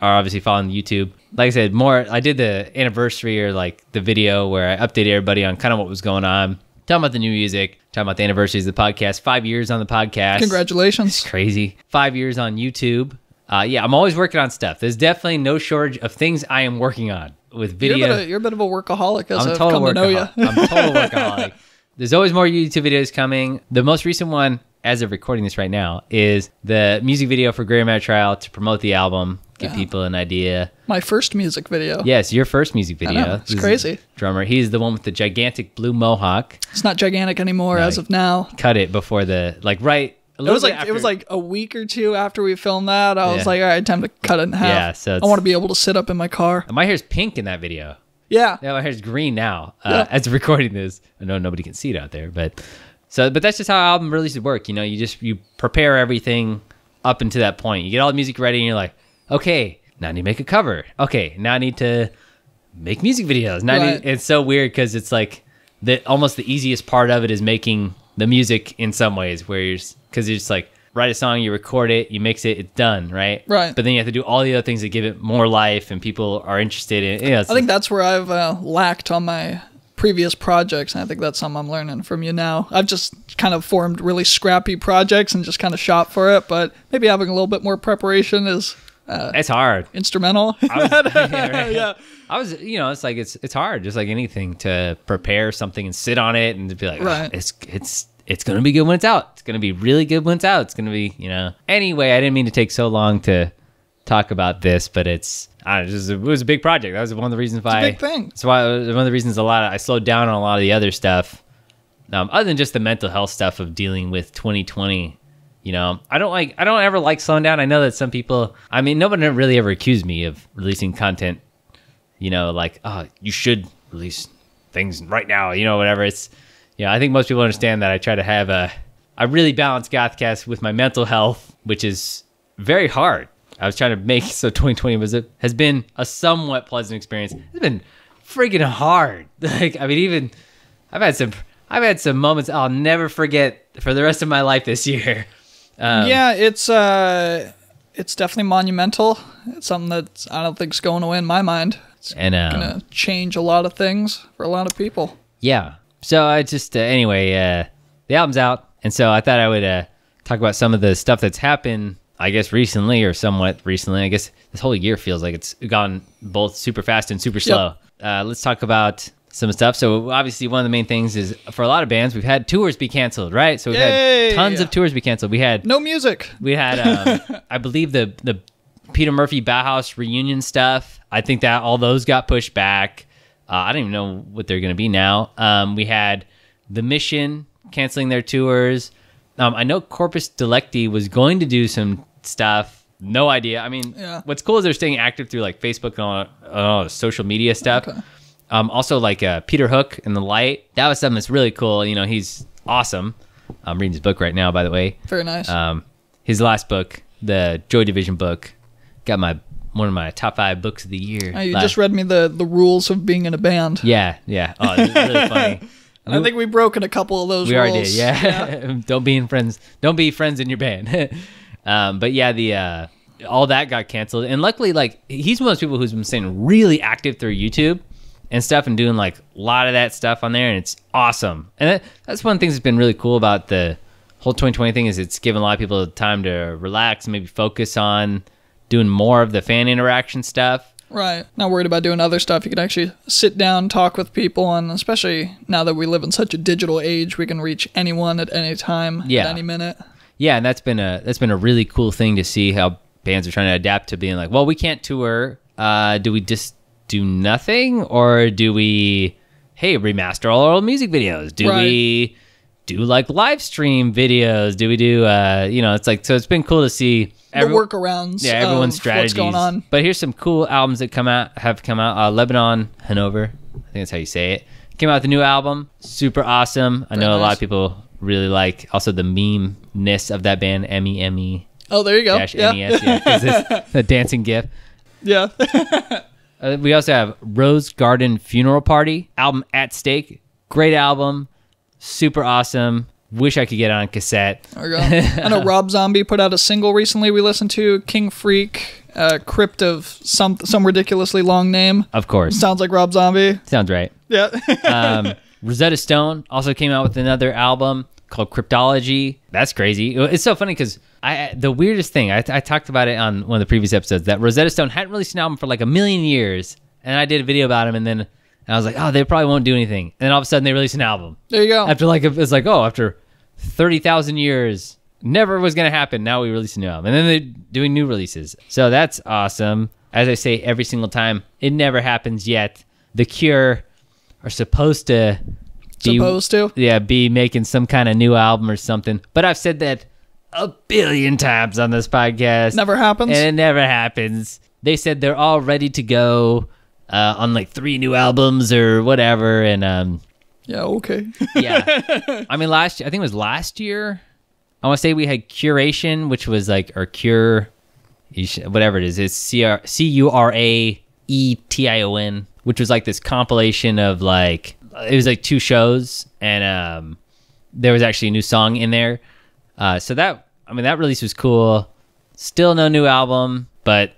are obviously following YouTube. Like I said, more. I did the anniversary or like the video where I updated everybody on kind of what was going on, talking about the new music, talking about the anniversaries of the podcast. Five years on the podcast. congratulations. It's crazy. Five years on YouTube. Uh, yeah, I'm always working on stuff. There's definitely no shortage of things I am working on with You're a, video. bit of, you're a bit of a workaholic as I'm a I've total come to know you. workaholic. I'm a total workaholic. There's always more YouTube videos coming. The most recent one, as of recording this right now, is the music video for Grey Matter Trial to promote the album, give Yeah. people an idea. My first music video. Yes, your first music video. know, it's This crazy. Drummer. He's the one with the gigantic blue mohawk. It's not gigantic anymore as of now. Cut it before the like right. It was like after- it was like a week or two after we filmed that. I was like, all right, time to cut it in half. Yeah, so I want to be able to sit up in my car. my hair's pink in that video. Yeah, Yeah, my hair's green now. Uh, Yeah. As of recording this, I know nobody can see it out there, but so but that's just how album releases work. You know, you just you prepare everything up until that point. You get all the music ready, and you're like, okay, now I need to make a cover. Okay, now I need to make music videos. Now I Right. need, it's so weird because it's like the almost the easiest part of it is making the music in some ways, where you're because you're just like write a song, you record it, you mix it, it's done, right? Right. But then you have to do all the other things that give it more life, and people are interested in. it. Yeah, it's I think that's where I've uh, lacked on my previous projects, and I think that's something I'm learning from you now. I've just kind of formed really scrappy projects and just kind of shot for it, but maybe having a little bit more preparation is it's hard. instrumental. I was, yeah, right. Yeah. I was, you know, it's like it's it's hard, just like anything, to prepare something and sit on it and to be like, "Ah, Right. it's it's it's gonna be good when it's out. It's gonna be really good when it's out. It's gonna be, you know. Anyway, I didn't mean to take so long to talk about this, but it's I don't know, it, was, it was a big project. That was one of the reasons why. It's a big thing. That's why one of the reasons a lot. Of, I slowed down on a lot of the other stuff, um, other than just the mental health stuff of dealing with 2020 you know i don't like i don't ever like slowing down i know that some people i mean nobody really ever accused me of releasing content you know like oh you should release things right now you know whatever it's yeah i think most people understand that i try to have a i really balance gothcast with my mental health which is very hard i was trying to make so 2020 was a, has been a somewhat pleasant experience it's been freaking hard like i mean even i've had some i've had some moments i'll never forget for the rest of my life this year um, yeah, it's uh, it's definitely monumental. It's something that I don't think's going away in my mind. It's and um, gonna change a lot of things for a lot of people. Yeah. So I just uh, anyway, uh, the album's out, and so I thought I would uh, talk about some of the stuff that's happened. I guess recently, or somewhat recently. I guess this whole year feels like it's gone both super fast and super slow. Uh, let's talk about some stuff. So obviously, one of the main things is for a lot of bands, we've had tours be canceled, right? So we've Yay! had tons of tours be canceled. We had No music. we had, um, I believe the the Peter Murphy Bauhaus reunion stuff. I think that all those got pushed back. Uh, I don't even know what they're going to be now. Um, we had the Mission canceling their tours. Um, I know Corpus Delicti was going to do some stuff. No idea. I mean, Yeah. what's cool is they're staying active through like Facebook and all, all the social media stuff. Okay. Um, also, like uh, Peter Hook and the Light. That was something that's really cool. You know, he's awesome. I'm reading his book right now, by the way. Very nice. Um, his last book, the Joy Division book, got my one of my top five books of the year. Uh, you last- just read me the the rules of being in a band. yeah, yeah. Oh, it's really funny. I think we've broken a couple of those we rules. already did. Yeah. don't be in friends. Don't be friends in your band. um, but yeah, the uh, all that got canceled, and luckily, like he's one of those people who's been staying really active through YouTube and stuff, and doing like a lot of that stuff on there, and it's awesome. And that, that's one of the things that's been really cool about the whole 2020 thing is it's given a lot of people time to relax, and maybe focus on doing more of the fan interaction stuff. Right. Not worried about doing other stuff. You can actually sit down, talk with people, and especially now that we live in such a digital age, we can reach anyone at any time, Yeah. at any minute. Yeah, and that's been a that's been a really cool thing to see how bands are trying to adapt to being like, well, we can't tour. Uh, do we just do nothing, or do we, hey, remaster all our old music videos? Do Right. we do like live stream videos? Do we do uh you know, it's like so it's been cool to see The workarounds. yeah, everyone's strategies. What's going on? But here's some cool albums that come out have come out. Uh, Lebanon, Hanover, I think that's how you say it. Came out with a new album, super awesome. I know a lot of people really like. Also the meme ness of that band, M E M E Oh, there you go. dash Yeah. N E S, yeah, the dancing gif. yeah. Uh, we also have Rose Garden Funeral Party album at stake. Great album, super awesome. Wish I could get it on cassette. There we go. I know Rob Zombie put out a single recently we listened to, King Freak, uh, Crypt of some some ridiculously long name. Of course, Sounds like Rob Zombie. sounds right. Yeah. um, Rosetta Stone also came out with another album called Cryptology. That's crazy. It's so funny because I the weirdest thing I, I talked about it on one of the previous episodes that Rosetta Stone hadn't released an album for like a million years, and I did a video about him, and then I was like, oh, they probably won't do anything, and then all of a sudden they released an album there you go. after like it's like oh after thirty thousand years. Never was gonna happen. Now we release a new album, and then they're doing new releases. So that's awesome. As I say every single time, it never happens yet. The Cure are supposed to be, Supposed to. yeah, be making some kind of new album or something. But I've said that a billion times on this podcast. Never happens. And it never happens. They said they're all ready to go uh, on like three new albums or whatever. And um, yeah, okay. yeah, I mean, last I think it was last year. I want to say we had Curation, which was like or Cure, whatever it is. It's C R C U R A E T I O N, which was like this compilation of like it was like two shows, and um, there was actually a new song in there. Uh, so that I mean that release was cool. Still no new album, but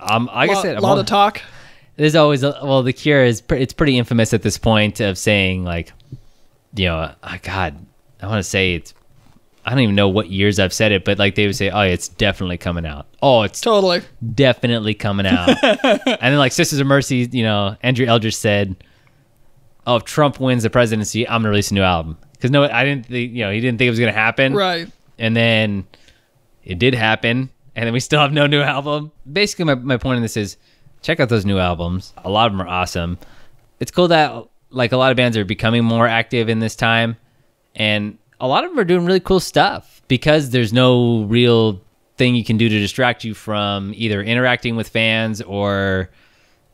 um, like I lot, said, I'm lot of talk. There's always a, well the cure is pre- it's pretty infamous at this point of saying like you know uh, god i want to say it's i don't even know what years i've said it but like they would say oh it's definitely coming out. Oh it's Totally. definitely coming out. And then like sisters of mercy you know Andrew Eldritch said oh if trump wins the presidency i'm gonna release a new album. Because no i didn't think you know he didn't think it was gonna happen. Right. and then it did happen and then we still have no new album. Basically my, my point in this is check out those new albums a lot of them are awesome it's cool that like a lot of bands are becoming more active in this time and a lot of them are doing really cool stuff because there's no real thing you can do to distract you from either interacting with fans or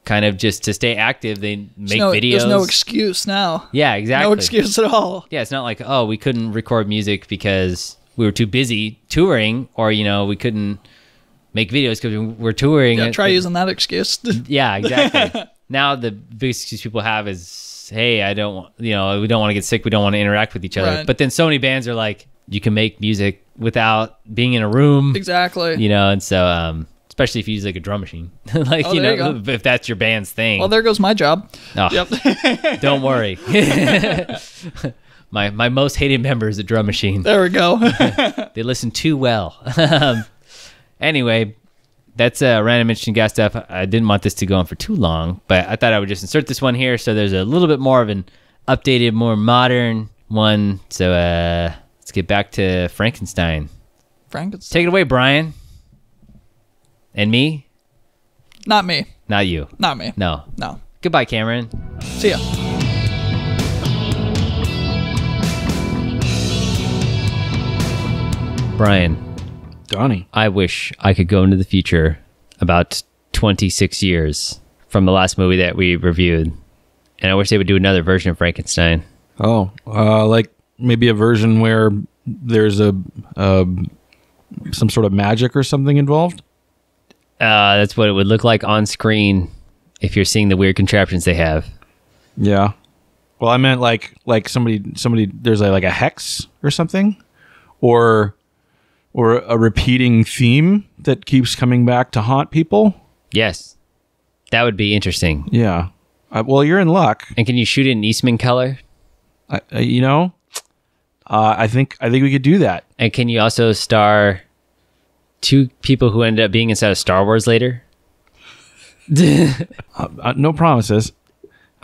kind of just to stay active they make There's no, videos There's no excuse now. yeah exactly No excuse at all. yeah, it's not like oh we couldn't record music because we were too busy touring, or you know we couldn't make videos because we're touring. Yeah, It- try it- using that excuse. Yeah, exactly. now the biggest excuse people have is, hey, I don't, want you know, we don't want to get sick, we don't want to interact with each other. Right. But then so many bands are like, you can make music without being in a room, exactly. you know, and so um, especially if you use like a drum machine, like Oh, you know, you if that's your band's thing. Well, there goes my job. Oh, Yep. Don't worry. my my most hated member is a drum machine. there we go. They listen too well. um, anyway, that's a random interesting goth stuff. I didn't want this to go on for too long, but I thought I would just insert this one here so there's a little bit more of an updated, more modern one. So uh, let's get back to Frankenstein. Frankenstein. Take it away, Bryan. And me? Not me. Not you. Not me. No. No. Goodbye, Cameron. See ya. Bryan, Donnie. I wish I could go into the future about 26 years from the last movie that we reviewed. And I wish they would do another version of Frankenstein. Oh, uh, like maybe a version where there's a, uh some sort of magic or something involved. Uh, that's what it would look like on screen if you're seeing the weird contraptions they have. Yeah. Well, I meant like like somebody somebody there's a, like a hex or something, or or a repeating theme that keeps coming back to haunt people. Yes, that would be interesting. Yeah. Uh, well, you're in luck. And can you shoot it in Eastman color? I, I, you know, uh, I think I think we could do that. And can you also star two people who ended up being inside of Star Wars later? Uh, no promises.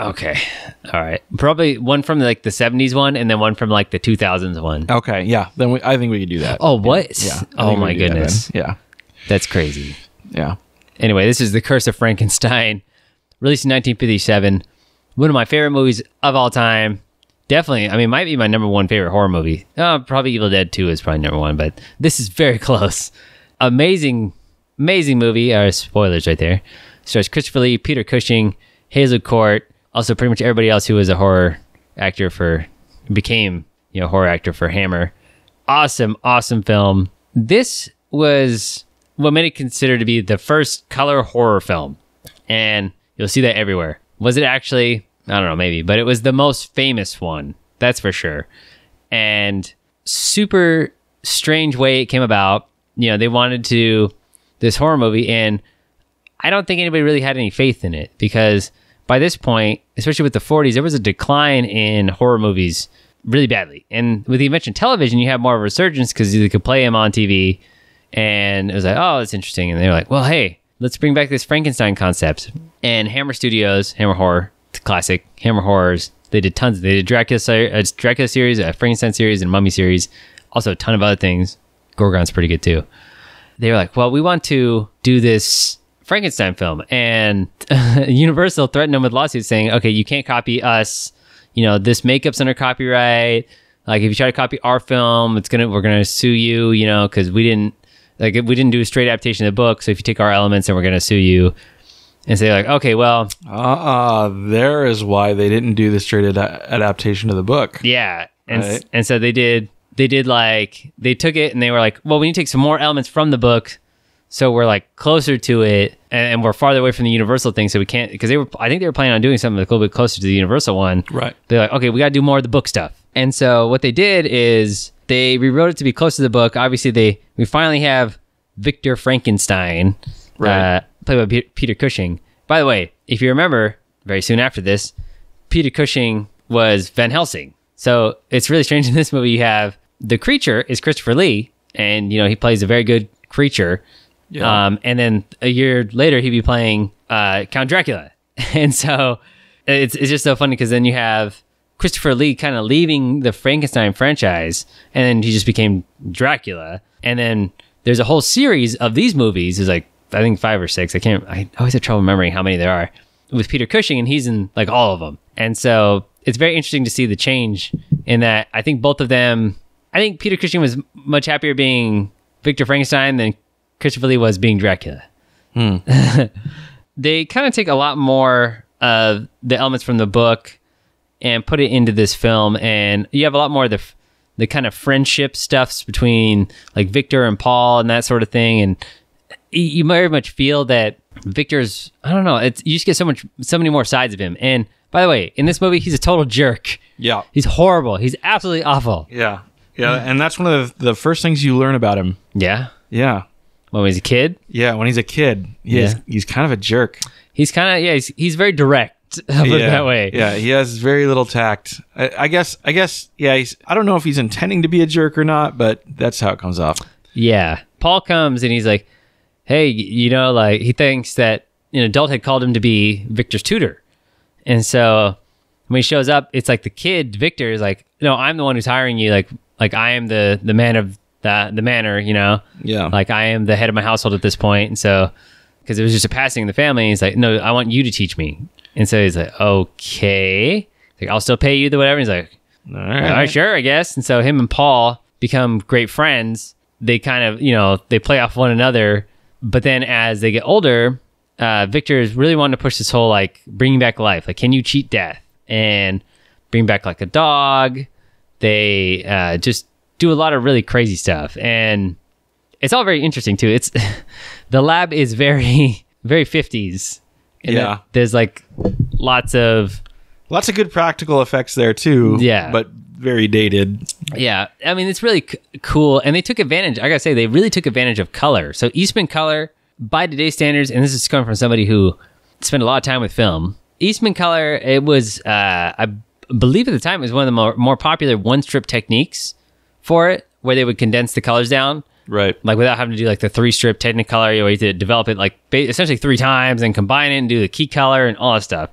Okay, all right. Probably one from like the '70s one, and then one from like the 2000s one. Okay. Yeah. Then we, I think we could do that. Oh, what? Yeah. Oh my do that goodness, Yeah. that's crazy. Yeah. Anyway, this is The Curse of Frankenstein, released in 1957. One of my favorite movies of all time. definitely. I mean, might be my number one favorite horror movie. Uh, probably Evil Dead Two is probably number one, but this is very close. Amazing, amazing movie. Uh, spoilers right there. Stars Christopher Lee, Peter Cushing, Hazel Court, also pretty much everybody else who was a horror actor for became you know horror actor for Hammer. Awesome, awesome film. This was what many consider to be the first color horror film, and you'll see that everywhere. Was it actually? I don't know, maybe, but it was the most famous one. That's for sure. And super strange way it came about. You know, they wanted to this horror movie, and I don't think anybody really had any faith in it because by this point, especially with the 40s, there was a decline in horror movies really badly. And with the invention of television, you have more of a resurgence because you could play them on TV. And it was like, oh, that's interesting. And they were like, well, hey, let's bring back this Frankenstein concept. And Hammer Studios, Hammer Horror, classic Hammer Horrors, they did tons. They did Dracula, a uh, Dracula series, a Frankenstein series, and Mummy series. Also, a ton of other things. Gorgon's pretty good too. They were like, well, we want to do this Frankenstein film. And Universal threatened them with lawsuits saying, okay, you can't copy us. You know, this makeup's under copyright. Like if you try to copy our film, it's gonna we're gonna sue you. You know, because we didn't like we didn't do a straight adaptation of the book. So if you take our elements, then we're gonna sue you. And say like, okay, well, uh, uh there is why they didn't do the straight ad- adaptation of the book. Yeah, and right. and so they did. They did like they took it and they were like, well, we need to take some more elements from the book so we're like closer to it and, and, we're farther away from the universal thing so we can't because they were i think they were planning on doing something a little bit closer to the universal one. Right. They're like okay we got to do more of the book stuff. And so what they did is they rewrote it to be close to the book. Obviously they we finally have victor frankenstein right. uh, played by P- peter cushing. By the way if you remember very soon after this peter cushing was van helsing. So it's really strange in this movie you have the creature is christopher lee and you know he plays a very good creature yeah. Um, and then a year later, he'd be playing uh, Count Dracula. and so it's, it's just so funny because then you have Christopher Lee kind of leaving the Frankenstein franchise and then he just became Dracula. And then there's a whole series of these movies. There's like, I think five or six. I can't, I always have trouble remembering how many there are with Peter Cushing and he's in like all of them. And so it's very interesting to see the change in that I think both of them, I think Peter Cushing was much happier being Victor Frankenstein than Christopher Lee was being Dracula. Hmm. they kind of take a lot more of the elements from the book and put it into this film, and you have a lot more of the the kind of friendship stuffs between like Victor and Paul and that sort of thing, and you very much feel that Victor's I don't know, it's you just get so much so many more sides of him. And by the way, in this movie, he's a total jerk. Yeah, he's horrible. He's absolutely awful. Yeah, yeah, and that's one of the, the first things you learn about him. Yeah, yeah. When he's a kid? Yeah, when he's a kid, he's yeah. he's kind of a jerk. He's kind of yeah, he's he's very direct. Put yeah, it that way. Yeah, he has very little tact. I, I, guess I guess yeah, he's I don't know if he's intending to be a jerk or not, but that's how it comes off. Yeah. Paul comes and he's like, "Hey, you know, like he thinks that an adult had called him to be Victor's tutor." And so when he shows up, it's like the kid Victor is like, "No, I'm the one who's hiring you. Like like I am the the man of the the manor, you know. Yeah. Like I am the head of my household at this point, and so because it was just a passing in the family, he's like, no, I want you to teach me, and so he's like, okay, like I'll still pay you the whatever. And he's like, all right. all right, sure, I guess. And so him and Paul become great friends. They kind of, you know, they play off one another. But then as they get older, uh, Victor is really wanting to push this whole like bringing back life. Like, can you cheat death and bring back like a dog? They uh, just do a lot of really crazy stuff and it's all very interesting too. It's the lab is very very 50s yeah. there's like lots of lots of good practical effects there too yeah. but very dated. Yeah. I mean it's really c- cool and they took advantage i gotta say they really took advantage of color. So eastman color by today's standards and this is coming from somebody who spent a lot of time with film eastman color it was uh, i believe at the time it was one of the more, more popular one strip techniques for it where they would condense the colors down. Right. Like without having to do like the three strip Technicolor, you have to develop it like essentially three times and combine it and do the key color and all that stuff.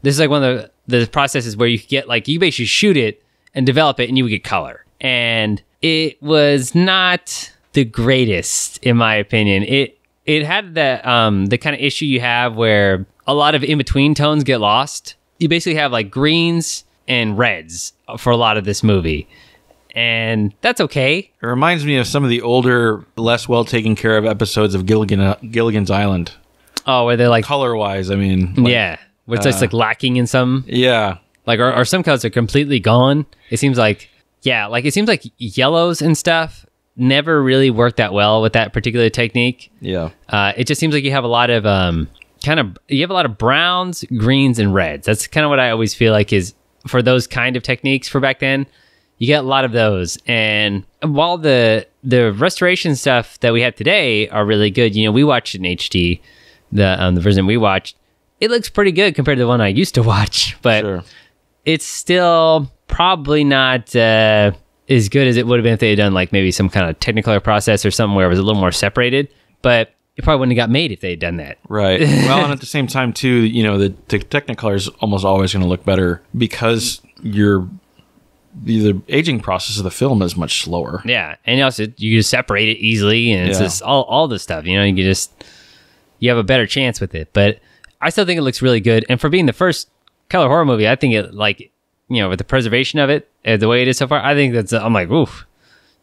This is like one of the, the processes where you get like, you basically shoot it and develop it and you would get color. And it was not the greatest in my opinion. It, it had the um, the kind of issue you have where a lot of in between tones get lost. You basically have like greens and reds for a lot of this movie, and that's okay. It reminds me of some of the older, less well taken care of episodes of Gilligan uh, Gilligan's Island. Oh, where they're like, Color wise, I mean, like- yeah, where it's just like lacking in some, yeah, like, or, or some colors are completely gone. It seems like, yeah, like it seems like yellows and stuff never really worked that well with that particular technique. yeah, Uh, it just seems like you have a lot of um, kind of you have a lot of browns, greens, and reds. That's kind of what I always feel like is for those kind of techniques for back then. You get a lot of those, and while the the restoration stuff that we have today are really good, you know, we watched in HD, the um, the version we watched, it looks pretty good compared to the one I used to watch, but sure. it's still probably not uh, as good as it would have been if they had done like maybe some kind of Technicolor process or something where it was a little more separated. But it probably wouldn't have got made if they had done that. Right. well, and at the same time, too, you know, the, the Technicolor is almost always going to look better because your the the aging process of the film is much slower. Yeah, and also you just separate it easily, and it's Yeah. just all all this stuff. You know, you just you have a better chance with it. But I still think it looks really good, and for being the first color horror movie, I think it like you know with the preservation of it uh, the way it is so far, I think that's I'm like oof,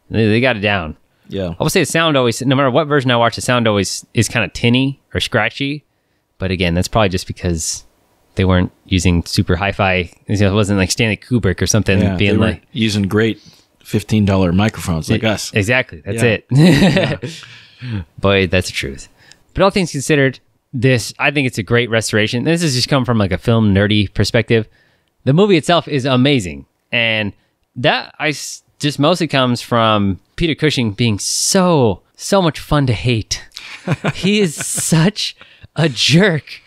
they, they got it down. Yeah. I would say the sound always, no matter what version I watch, the sound always is kind of tinny or scratchy. But again, that's probably just because they weren't using super hi-fi. It wasn't like Stanley Kubrick or something Yeah, being like using great fifteen dollar microphones like us. Exactly. That's Yeah. it. Boy, that's the truth. But all things considered, this I think it's a great restoration. This has just come from like a film nerdy perspective. The movie itself is amazing, and that I s- just mostly comes from Peter Cushing being so so much fun to hate. he is such a jerk.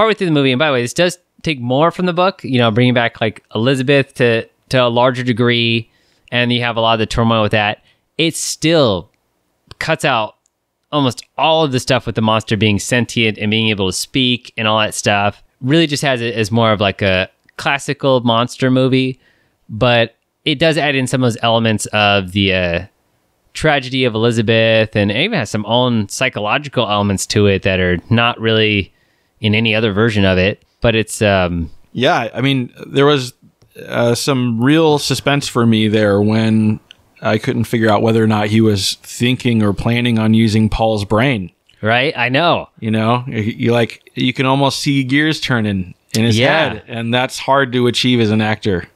Partway through the movie, and by the way, this does take more from the book. You know, bringing back like Elizabeth to to a larger degree, and you have a lot of the turmoil with that. It still cuts out almost all of the stuff with the monster being sentient and being able to speak and all that stuff. Really, just has it as more of like a classical monster movie, but it does add in some of those elements of the uh, tragedy of Elizabeth, and it even has some own psychological elements to it that are not really in any other version of it. But it's um, Yeah, I mean, there was uh, some real suspense for me there when I couldn't figure out whether or not he was thinking or planning on using Paul's brain. right. I know. You know, you like you can almost see gears turning in his Yeah. head, and that's hard to achieve as an actor.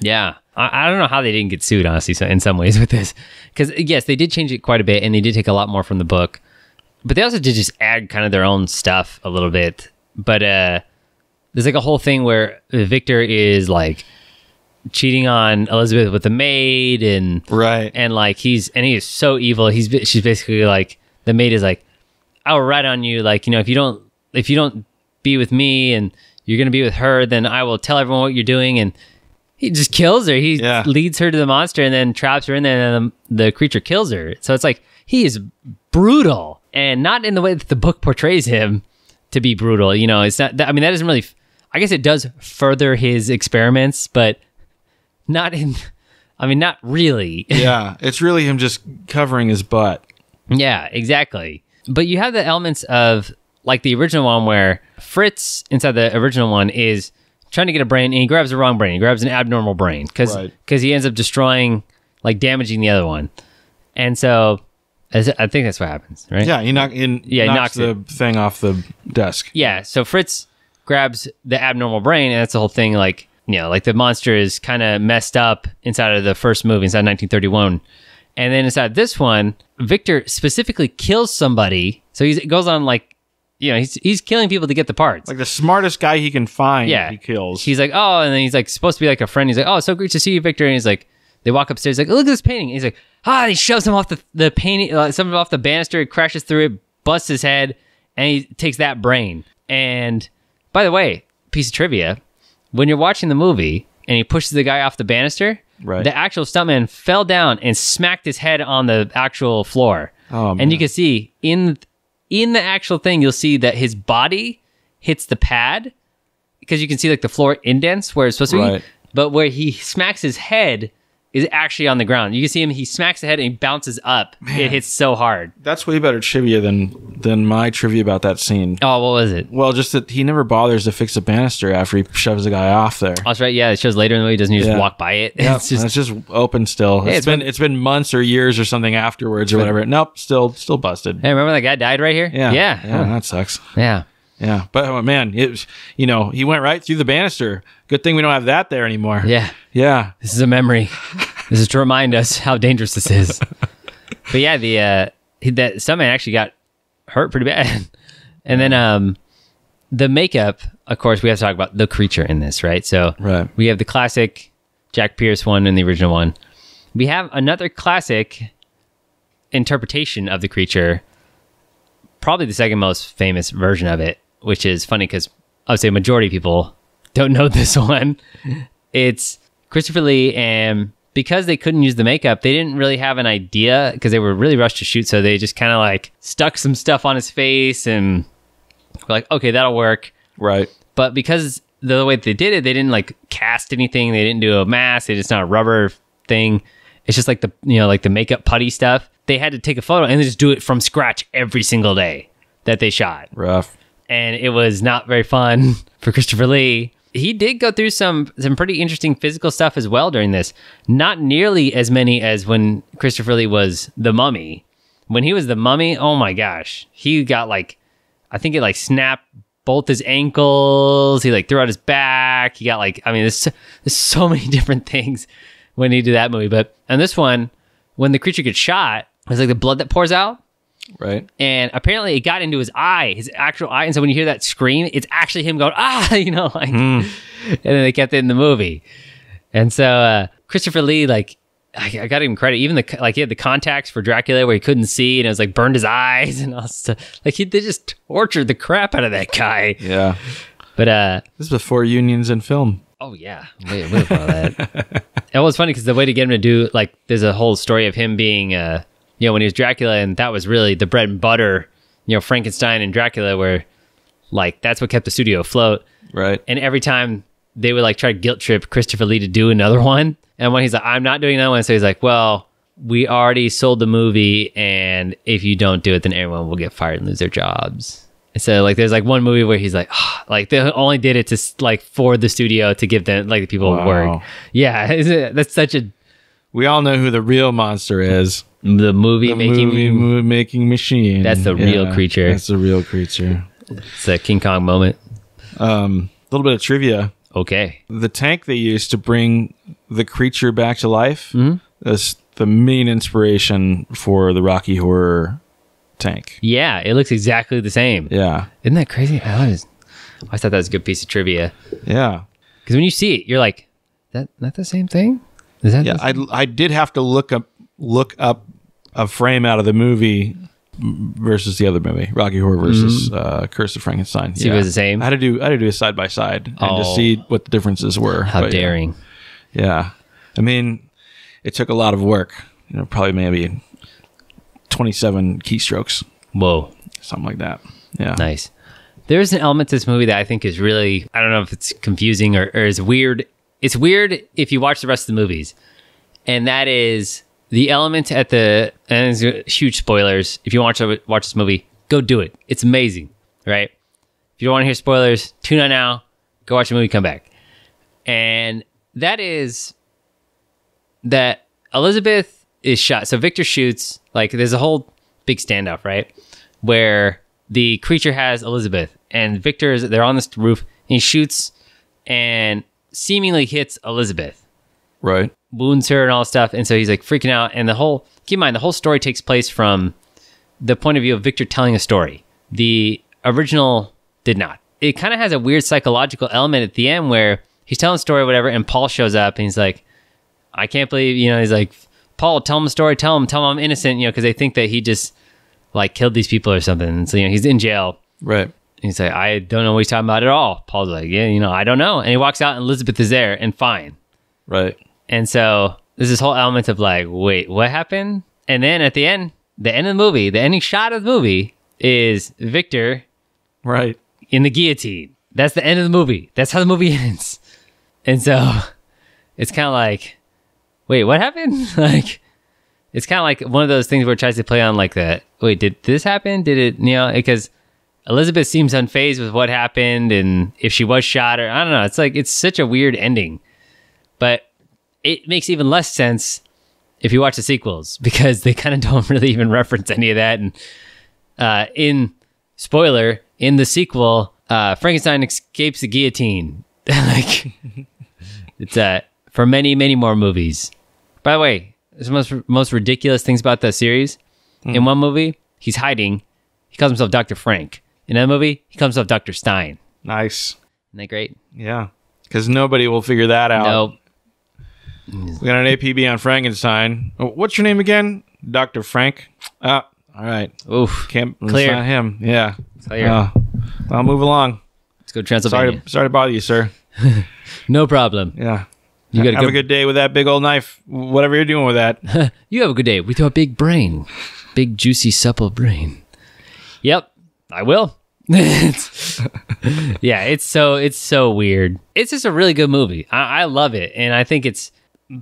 Yeah. I, I don't know how they didn't get sued, honestly, so in some ways with this. Because, yes, they did change it quite a bit and they did take a lot more from the book. But they also did just add kind of their own stuff a little bit. But uh, there's like a whole thing where Victor is like cheating on Elizabeth with the maid and Right. and like he's and he is so evil. He's she's basically like the maid is like, I'll rat on you. Like you know if you don't if you don't be with me and you're gonna be with her, then I will tell everyone what you're doing. And he just kills her. He Yeah. leads her to the monster and then traps her in there, and then the, the creature kills her. So it's like he is brutal and not in the way that the book portrays him to be brutal. You know, it's not. That, I mean, that doesn't really. I guess it does further his experiments, but not in. I mean, not really. yeah, it's really him just covering his butt. Yeah, exactly. But you have the elements of like the original one where Fritz inside the original one is trying to get a brain and he grabs the wrong brain. He grabs an abnormal brain because Right. he ends up destroying like damaging the other one. And so I think that's what happens, right? Yeah, he knock in. Yeah, knocks, knocks the thing off the desk. Yeah, so Fritz grabs the abnormal brain, and that's the whole thing. Like, you know, like the monster is kind of messed up inside of the first movie, inside 1931. And then inside this one, Victor specifically kills somebody. So he goes on like, you know, he's, he's killing people to get the parts. Like the smartest guy he can find. Yeah. he kills. He's like, oh, and then he's like supposed to be like a friend. He's like, oh, so great to see you, Victor. And he's like, they walk upstairs, like, look at this painting. he's like, ah, he shoves him off the the painting, uh, something off the banister, he crashes through it, busts his head, and he takes that brain. And by the way, piece of trivia: when you're watching the movie and he pushes the guy off the banister, Right. the actual stuntman fell down and smacked his head on the actual floor. Oh, and man. you can see in in the actual thing, you'll see that his body hits the pad because you can see like the floor indents where it's supposed to Right. be. But where he smacks his head is actually on the ground. You can see him. He smacks the head and he bounces up. It hits so hard. That's way better trivia than than my trivia about that scene. Oh, what was it? Well, just that he never bothers to fix a banister after he shoves the guy off there. Oh, that's right. Yeah, it shows later in the movie. Doesn't he just Yeah. walk by it? Yep, It's just it's just open still. It's it's been been- it's been months or years or something afterwards or whatever. Nope, still still busted. Hey, remember that guy died right here? Yeah, yeah, yeah, that sucks. yeah. Yeah, but oh, man, it was, you know he went right through the banister. Good thing we don't have that there anymore. Yeah. yeah, This is a memory. this is to remind us how dangerous this is. but yeah, the uh he- that stuntman actually got hurt pretty bad. and then um the makeup, of course, we have to talk about the creature in this, right? So Right. we have the classic Jack Pierce one and the original one. We have another classic interpretation of the creature, probably the second most famous version of it, which is funny because I would say majority of people don't know this one. It's Christopher Lee, and because they couldn't use the makeup, they didn't really have an idea because they were really rushed to shoot. So they just kind of like stuck some stuff on his face and were like, okay, that'll work. right. But because the way they did it, they didn't like cast anything. They didn't do a mask. It's not a rubber thing. It's just like the you know like the makeup putty stuff. They had to take a photo and then just do it from scratch every single day that they shot, Rough. And it was not very fun for Christopher Lee. He did go through some some pretty interesting physical stuff as well during this. Not nearly as many as when Christopher Lee was the Mummy. When he was the Mummy, oh my gosh, he got like I think it like snapped both his ankles. He like threw out his back. He got like I mean, there's so, there's so many different things when he did that movie. But on this one, when the creature gets shot, it's like the blood that pours out, Right. and apparently it got into his eye, his actual eye. And so when you hear that scream, it's actually him going ah, you know, like. And then they kept it in the movie, and so uh, Christopher Lee like. I, I got him credit. Even the like, he had the contacts for Dracula where he couldn't see, and it was like burned his eyes and all stuff. Like he they just tortured the crap out of that guy. Yeah. But uh, This is before unions in film. oh yeah, way, way before that. it was funny because the way to get him to do like, there's a whole story of him being, uh, you know, when he was Dracula, and that was really the bread and butter. You know, Frankenstein and Dracula were like that's what kept the studio afloat. Right. And every time they would like try to guilt trip Christopher Lee to do another one, and when he's like, I'm not doing that one, so he's like, well. We already sold the movie, and if you don't do it, then everyone will get fired and lose their jobs. And so, like, there's like one movie where he's like, "Ah," like they only did it to like for the studio to give them like the people Wow. work. Yeah, it- that's such a We all know who the real monster is. the movie The making. movie, movie making machine. That's the real creature. That's the real creature. It's a King Kong moment. Um, a little bit of trivia. Okay, The tank they used to bring the creature back to life Mm-hmm. is the main inspiration for the Rocky Horror tank. yeah, it looks exactly the same. Yeah. Isn't that crazy? I always, I thought that was a good piece of trivia Yeah. because when you see it, you're like, that that the same thing? Is that? Yeah. I, I did have to look up look up a frame out of the movie versus the other movie, Rocky Horror versus uh, Curse of Frankenstein. See if it was the same? I had to do I had to do a side by side and Oh. just see what the differences were. How But yeah. daring! Yeah. I mean, it took a lot of work. You know, probably maybe 27 keystrokes, Whoa, something like that. Yeah. nice. There's an element to this movie that I think is really, I don't know if it's confusing or, or is weird. It's weird if you watch the rest of the movies, and that is the element at the and huge spoilers. If you want to watch this movie, go do it. It's amazing, right? If you don't want to hear spoilers, tune out now. Go watch the movie. Come back, and that is that Elizabeth is shot. So Victor shoots like there's a whole big standoff, right? Where the creature has Elizabeth and Victor is they're on this roof and he shoots and seemingly hits Elizabeth, Right. wounds her and all stuff. And so he's like freaking out. And the whole keep in mind the whole story takes place from the point of view of Victor telling a story. The original did not. It kind of has a weird psychological element at the end where he's telling a story or whatever, and Paul shows up and he's like, I can't believe, you know, he's like, Paul, tell him a story, tell him, tell him I'm innocent, you know, because they think that he just like killed these people or something. And so, you know, he's in jail. Right. He's like, I don't know what he's talking about at all. Paul's like, yeah, you know, I don't know. And he walks out and Elizabeth is there and fine. Right. And so there's this whole element of like, wait, what happened? And then at the end, the end of the movie, the ending shot of the movie is Victor Right. in the guillotine. That's the end of the movie. That's how the movie ends. And so it's kind of like, wait, what happened? like, it's kind of like one of those things where it tries to play on like that. Wait, did this happen? Did it, you know, because Elizabeth seems unfazed with what happened and if she was shot or I don't know. It's like, it's such a weird ending. But it makes even less sense if you watch the sequels because they kind of don't really even reference any of that. And uh, in spoiler, in the sequel, uh, Frankenstein escapes the guillotine. like, it's uh, for many, many more movies. By the way, the most most ridiculous things about the series. In one movie, he's hiding. He calls himself Doctor Frank. In another movie, he comes off Doctor Stein. Nice. Isn't that great? Yeah. Because nobody will figure that out. No, We got an APB on Frankenstein. Oh, what's your name again? Dr. Frank? Ah, all right. oof. Can't it's Clear. not him. Yeah. Clear. Uh, I'll move along. Let's go Sorry Transylvania. to, sorry to bother you, sir. No problem. Yeah. You gotta Have go. a good day with that big old knife. Whatever you're doing with that. You have a good day with your big brain, big juicy supple brain. Yep, I will. Yeah, it's so it's so weird. It's just a really good movie. I, I love it, and I think it's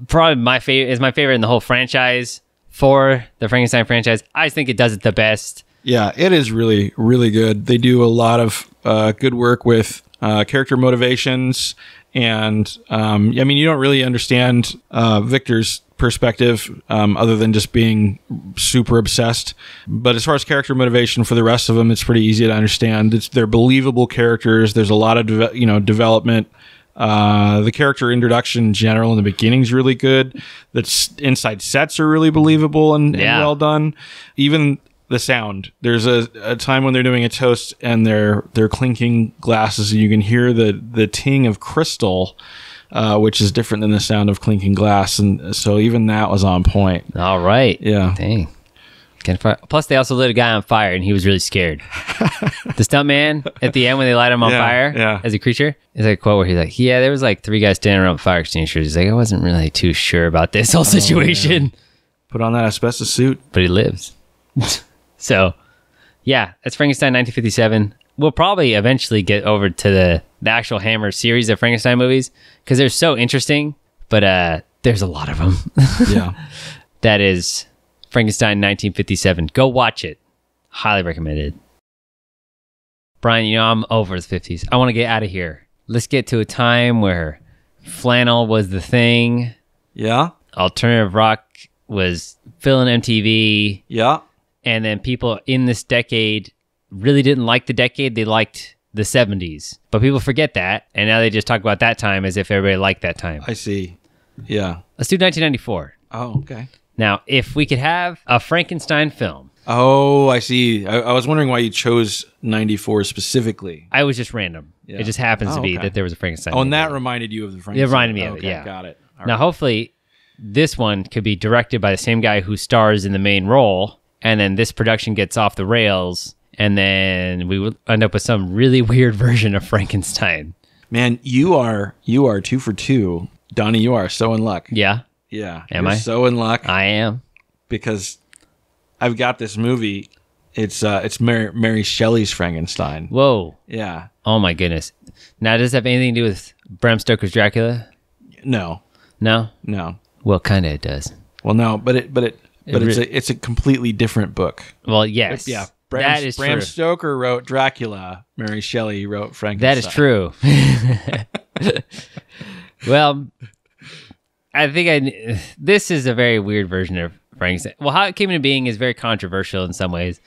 probably my favorite. Is my favorite in the whole franchise for the Frankenstein franchise. I just think it does it the best. Yeah, it is really, really good. They do a lot of uh, good work with uh, character motivations, and um, I mean, you don't really understand uh, Victor's perspective um, other than just being super obsessed. But as far as character motivation for the rest of them, it's pretty easy to understand. It's they're believable characters. There's a lot of you know development. Uh, the character introduction in general in the beginning is really good. The s- inside sets are really believable and, and Yeah. well done. Even the sound. There's a, a time when they're doing a toast and they're they're clinking glasses and you can hear the the ting of crystal, uh, which is different than the sound of clinking glass. And so even that was on point. All right. Yeah. Dang. Plus, they also lit a guy on fire, and he was really scared. the stunt man at the end when they light him on Yeah, fire yeah. as a creature, is like a quote where he's like, "Yeah, there was like three guys standing around with fire extinguishers." He's like, "I wasn't really too sure about this Oh, whole situation." Put on that asbestos suit. but he lives. so, yeah, that's Frankenstein 1957. We'll probably eventually get over to the, the actual Hammer series of Frankenstein movies because they're so interesting, but uh, there's a lot of them. Yeah. that is Frankenstein 1957. Go watch it. Highly recommended. Bryan, you know, I'm over the 50s. I want to get out of here. Let's get to a time where flannel was the thing, yeah. alternative rock was filling MTV, Yeah. and then people in this decade really didn't like the decade they liked the 70s but people forget that and now they just talk about that time as if everybody liked that time I see. Yeah. let's do 1994 Oh, okay. now if we could have a frankenstein film Oh, I see. I, I was wondering why you chose 94 specifically. i was just random Yeah. it just happens Oh, to be okay. that there was a frankenstein Oh, and that reminded you of the Frankenstein. It reminded me of it, yeah. Got it. All now right. hopefully this one could be directed by the same guy who stars in the main role and then this production gets off the rails and then we would end up with some really weird version of frankenstein Man, you are you are two for two. Donnie, you are so in luck. yeah Yeah. Am you're I? So in luck i am because I've got this movie. It's uh it's Mary, Mary Shelley's Frankenstein. whoa Yeah. Oh my goodness. Now, does this have anything to do with Bram Stoker's Dracula? No. No? No. Well, kind of it does. Well, no, but it but it but It it's re- a it's a completely different book. Well, yes. Yeah. Bram, that is Bram true. Stoker wrote Dracula. Mary Shelley wrote Frankenstein. That is true. well, I think I. This is a very weird version of Frankenstein. Well, how it came into being is very controversial in some ways.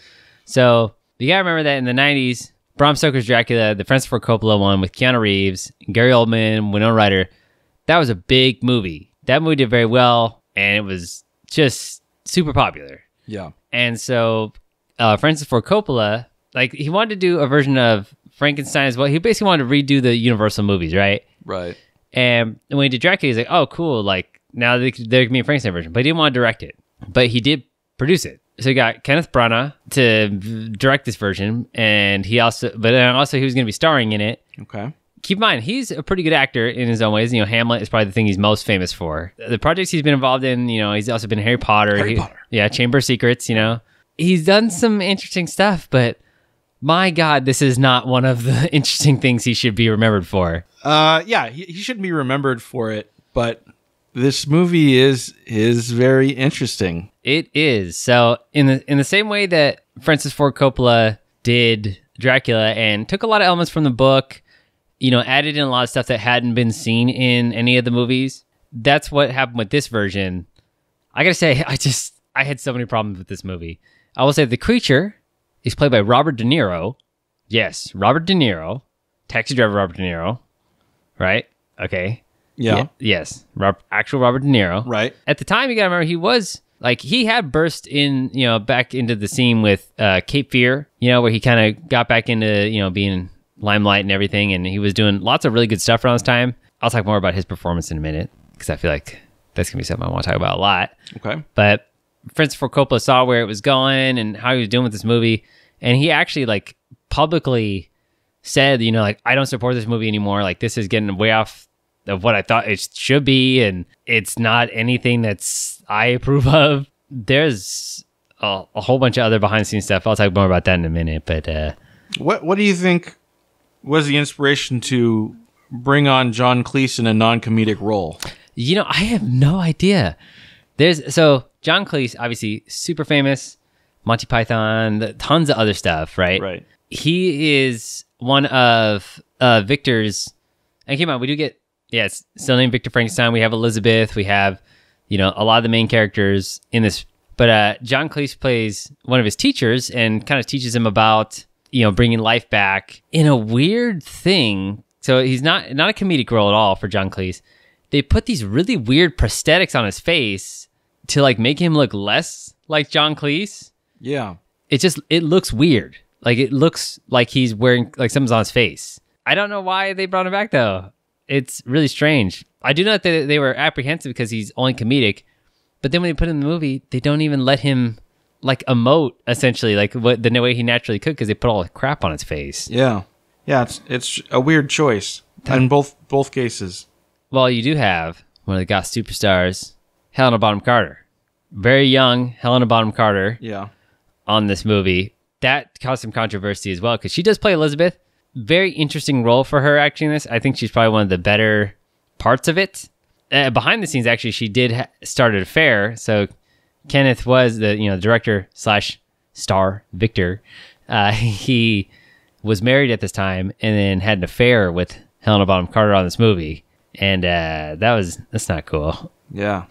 So you gotta remember that in the '90s, Bram Stoker's Dracula, the Francis Ford Coppola one with Keanu Reeves, Gary Oldman, Winona Ryder, that was a big movie. That movie did very well, and it was just super popular. Yeah. And so uh, Francis Ford Coppola, like he wanted to do a version of Frankenstein as well. He basically wanted to redo the Universal movies, right? Right. And when he did Dracula, he's like, "Oh, cool! Like now there could there can be a Frankenstein version." But he didn't want to direct it. But he did produce it. So he got Kenneth Branagh to direct this version, and he also, but then also he was going to be starring in it. Okay. Keep in mind, he's a pretty good actor in his own ways. You know, Hamlet is probably the thing he's most famous for. The projects he's been involved in, you know, he's also been Harry Potter. Harry He- Potter. Yeah, Chamber of Secrets, you know. He's done some interesting stuff, but my God, this is not one of the interesting things he should be remembered for. Uh, yeah, he, he shouldn't be remembered for it, but this movie is is very interesting. It is. So in the in the same way that Francis Ford Coppola did Dracula and took a lot of elements from the book, you know, added in a lot of stuff that hadn't been seen in any of the movies. That's what happened with this version. I gotta say, I just I had so many problems with this movie. I will say the creature is played by Robert De Niro. Yes, Robert De Niro, Taxi Driver Robert De Niro, right? Okay. Yeah. Yes, Rob, actual Robert De Niro. Right. At the time, you gotta remember he was like he had burst in, you know, back into the scene with uh, Cape Fear, you know, where he kind of got back into, you know, being limelight and everything, and he was doing lots of really good stuff around this time. I'll talk more about his performance in a minute because I feel like that's gonna be something I want to talk about a lot. Okay. But Francis Coppola saw where it was going and how he was doing with this movie, and he actually like publicly said, you know, like I don't support this movie anymore. Like this is getting way off of what I thought it should be, and it's not anything that's I approve of. There's a, a whole bunch of other behind the scenes stuff. I'll talk more about that in a minute. But uh, What What do you think was the inspiration to bring on John Cleese in a non comedic role? You know, I have no idea. There's so John Cleese, obviously super famous, Monty Python, the, tons of other stuff, right? Right. He is one of uh Victor's. And keep mind, we do get yeah, it's still named Victor Frankenstein. We have Elizabeth. We have you know a lot of the main characters in this. But uh, John Cleese plays one of his teachers and kind of teaches him about you know bringing life back in a weird thing. So he's not not a comedic role at all for John Cleese they put these really weird prosthetics on his face to like make him look less like John Cleese. Yeah. It just it looks weird. Like it looks like he's wearing like something's on his face. I don't know why they brought him back though. It's really strange. I do know that they, they were apprehensive because he's only comedic, but then when they put him in the movie, they don't even let him like emote essentially like what the way he naturally could because they put all the crap on his face. Yeah. Yeah. It's it's a weird choice in both both cases. Well, you do have one of the goth superstars, Helena Bonham Carter. Very young Helena Bonham Carter Yeah. on this movie. That caused some controversy as well because she does play Elizabeth. Very interesting role for her acting this. I think she's probably one of the better parts of it. Uh, behind the scenes, actually, she did ha- start an affair. So Kenneth was the you know director slash star Victor. Uh, he was married at this time and then had an affair with Helena Bonham Carter on this movie, and uh, that was that's not cool. Yeah.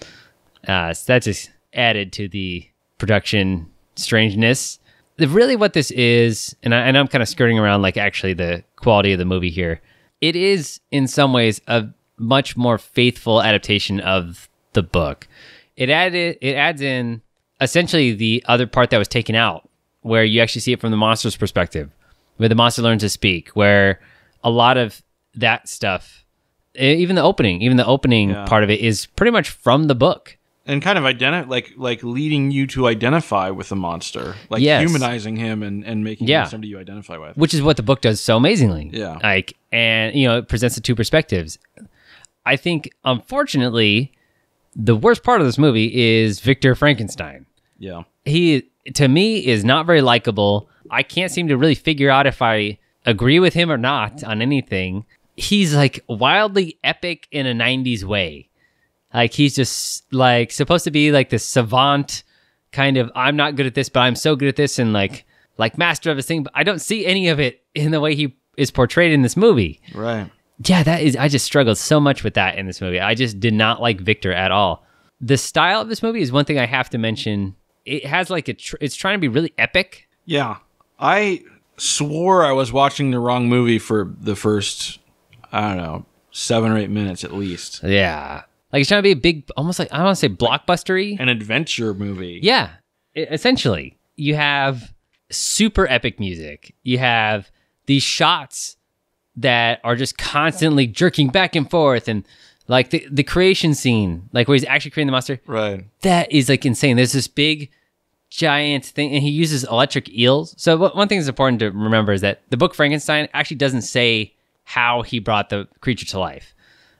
Uh, so that just added to the production strangeness. The, really, what this is, and, I, and I'm kind of skirting around like actually the quality of the movie here. It is in some ways a much more faithful adaptation of the book. It added it adds in essentially the other part that was taken out, where you actually see it from the monster's perspective, where the monster learns to speak, where a lot of that stuff, even the opening, even the opening Yeah. part of it is pretty much from the book. And kind of identi- like like leading you to identify with the monster, like Yes. humanizing him and and making Yeah. him somebody you identify with. which is what the book does so amazingly. Yeah. Like, and you know, it presents the two perspectives. I think, unfortunately, the worst part of this movie is Victor Frankenstein. Yeah. He, to me, is not very likable. I can't seem to really figure out if I agree with him or not on anything. He's like wildly epic in a 90s way. Like, he's just like supposed to be like this savant kind of, I'm not good at this, but I'm so good at this, and like, like master of his thing. But I don't see any of it in the way he is portrayed in this movie Right. yeah, that is. I just struggled so much with that in this movie. I just did not like Victor at all. The style of this movie is one thing I have to mention. It has like a. Tr- it's trying to be really epic. Yeah. I swore I was watching the wrong movie for the first I don't know, 7 or 8 minutes at least. Yeah, like it's trying to be a big, almost like I don't want to say blockbustery. An adventure movie. Yeah, e- essentially, you have super epic music. You have these shots that are just constantly jerking back and forth, and like the the creation scene, like where he's actually creating the monster. Right. that is like insane. There's this big, giant thing, and he uses electric eels. So one thing that's important to remember is that the book Frankenstein actually doesn't say how he brought the creature to life,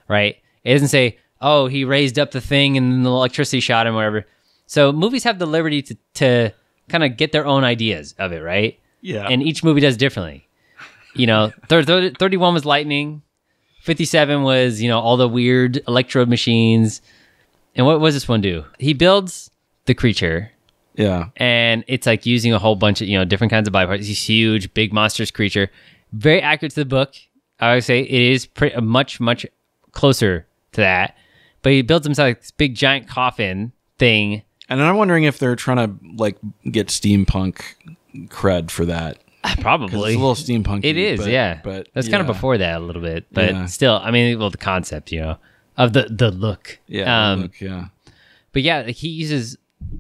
right? It doesn't say, oh, he raised up the thing and then the electricity shot him, or whatever. So movies have the liberty to to kind of get their own ideas of it, right? Yeah. And each movie does differently. You know, thir- thir- 31 was lightning. 57 was, you know, all the weird electrode machines. And what was this one do? He builds the creature, Yeah. and it's like using a whole bunch of you know different kinds of body parts. He's huge, big, monstrous creature, very accurate to the book. I would say it is pretty much much closer to that. But he builds himself this big giant coffin thing. And I'm wondering if they're trying to like get steampunk cred for that. Probably It's a little steampunk. It is, yeah. But that's kind of before that a little bit, but Yeah. still, I mean, well, the concept, you know, of the the look. Yeah. Um, look, yeah. but yeah, like, he uses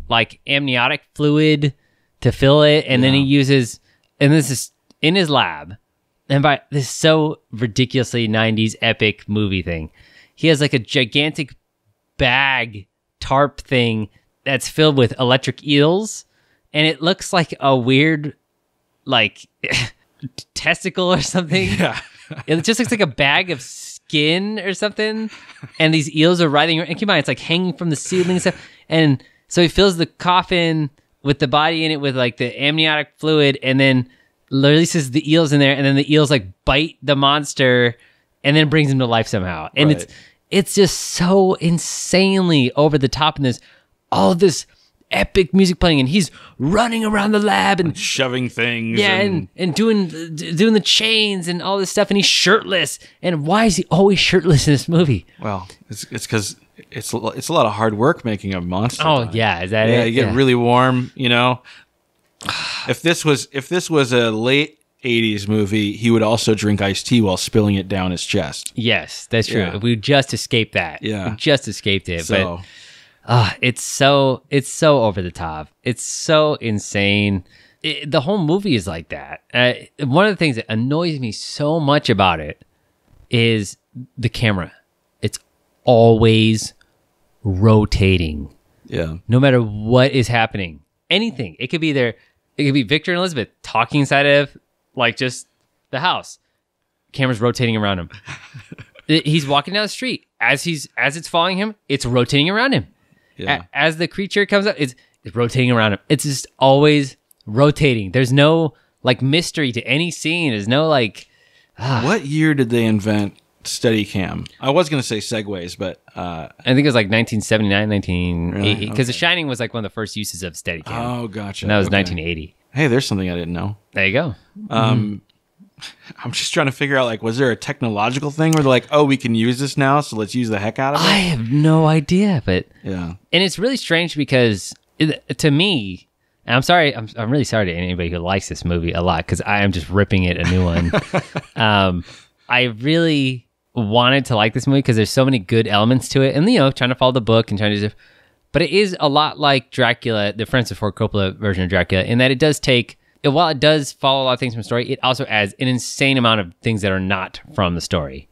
like amniotic fluid to fill it, and then he uses, and this is in his lab, and by this so ridiculously '90s epic movie thing, he has like a gigantic bag tarp thing that's filled with electric eels, and it looks like a weird, like testicle or something. Yeah. It just looks like a bag of skin or something. And these eels are writhing. And keep in mind, it's like hanging from the ceiling and stuff. And so he fills the coffin with the body in it with like the amniotic fluid and then releases the eels in there. And then the eels like bite the monster and then brings him to life somehow. And it's Right. it's just so insanely over the top. in this all this epic music playing and he's running around the lab and Shoving things. yeah, and, and doing doing the chains and all this stuff, and he's shirtless. And why is he always shirtless in this movie? well, it's it's because it's a it's a lot of hard work making a monster. Oh die. yeah, is that it? yeah. it? You get really warm. You know, if this was if this was a late. 80s movie, he would also drink iced tea while spilling it down his chest. yes, that's true. Yeah. We just escaped that. Yeah. we just escaped it. So, But uh, it's so it's so over the top. It's so insane. It, the whole movie is like that. Uh, one of the things that annoys me so much about it is the camera. It's always rotating. yeah. no matter what is happening. Anything. It could be there. It could be Victor and Elizabeth talking inside of like just the house. Camera's rotating around him. He's walking down the street as he's as it's following him. It's rotating around him. Yeah. A- as the creature comes up, it's it's rotating around him. It's just always rotating. There's no like mystery to any scene. There's no like What year did they invent Steadicam? I was going to say Segways, but uh, I think it was like 1979, 1980 Really? because The Shining was like one of the first uses of Steadicam. oh, gotcha. and that was Okay. 1980. Hey, there's something I didn't know. There you go. Um, I'm just trying to figure out like, was there a technological thing where they're like, oh, we can use this now, so let's use the heck out of it? I have no idea, but yeah. and it's really strange because it, to me, and I'm sorry, I'm, I'm really sorry to anybody who likes this movie a lot because I am just ripping it a new one. um, I really wanted to like this movie because there's so many good elements to it, and you know, trying to follow the book and trying to, do, but it is a lot like Dracula, the Francis Ford Coppola version of Dracula, in that it does take. While it does follow a lot of things from the story, it also adds an insane amount of things that are not from the story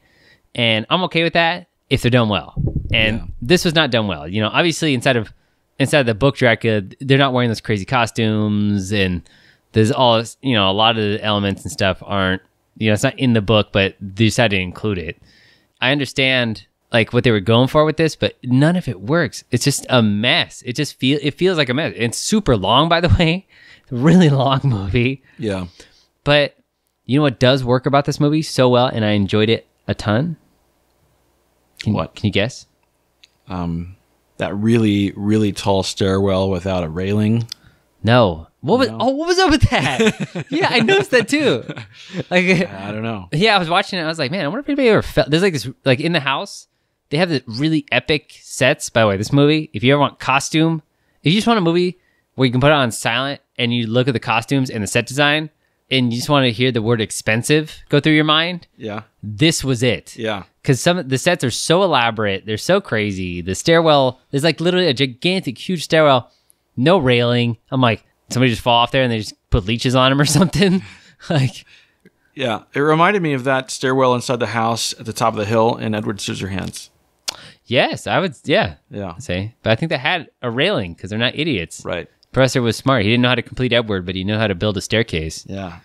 and I'm okay with that if they're done well. And Yeah. this was not done well. You know, obviously inside of inside of the book Dracula, they're not wearing those crazy costumes, and there's all this- you know a lot of the elements and stuff aren't you know it's not in the book, but they decided to include it. I understand like what they were going for with this, but none of it works. It's just a mess. It just feel it feels like a mess. It's super long, by the way. Really long movie. Yeah. But you know what does work about this movie so well, and I enjoyed it a ton. Can, What? Can you guess? Um, that really, really tall stairwell without a railing. No. What was? No. Oh, what was up with that? yeah, I noticed that too. Like, I don't know. yeah, I was watching it. I was like, man, I wonder if anybody ever felt. There's like this, like in the house, they have the really epic sets. By the way, this movie, if you ever want costume, if you just want a movie where you can put it on silent and you look at the costumes and the set design, and you just want to hear the word expensive go through your mind, Yeah. this was it. Yeah. because some of the sets are so elaborate, they're so crazy. The stairwell, there's like literally a gigantic, huge stairwell, no railing. I'm like, somebody just fall off there and they just put leeches on them or something. like, Yeah. It reminded me of that stairwell inside the house at the top of the hill in Edward Scissorhands. Yes, I would, yeah, Yeah. say, but I think they had a railing because they're not idiots. Right. Professor was smart. He didn't know how to complete Edward, but he knew how to build a staircase. Yeah.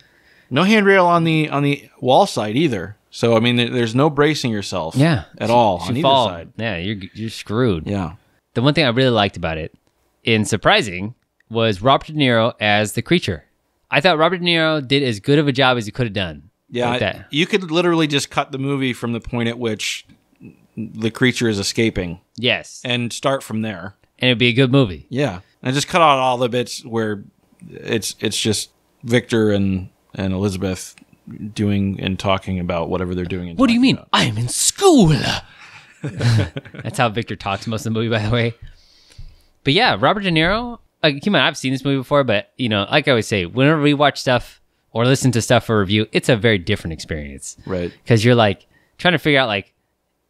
No handrail on the on the wall side either. So I mean, there, there's no bracing yourself. Yeah, At all If on you either side. yeah, you're you're screwed. Yeah. The one thing I really liked about it, in surprising, was Robert De Niro as the creature. I thought Robert De Niro did as good of a job as he could have done. Yeah, Like that. you could literally just cut the movie from the point at which the creature is escaping Yes, and, start from there. And it'd be a good movie. Yeah, and just cut out all the bits where it's it's just Victor and and Elizabeth doing and talking about whatever they're doing. and What do you talking mean? about. I'm in school. That's how Victor talks most of the movie, by the way. But yeah, Robert De Niro. Like, keep in mind, I've seen this movie before, but you know, like I always say, whenever we watch stuff or listen to stuff for review, it's a very different experience Right. because you're like trying to figure out like,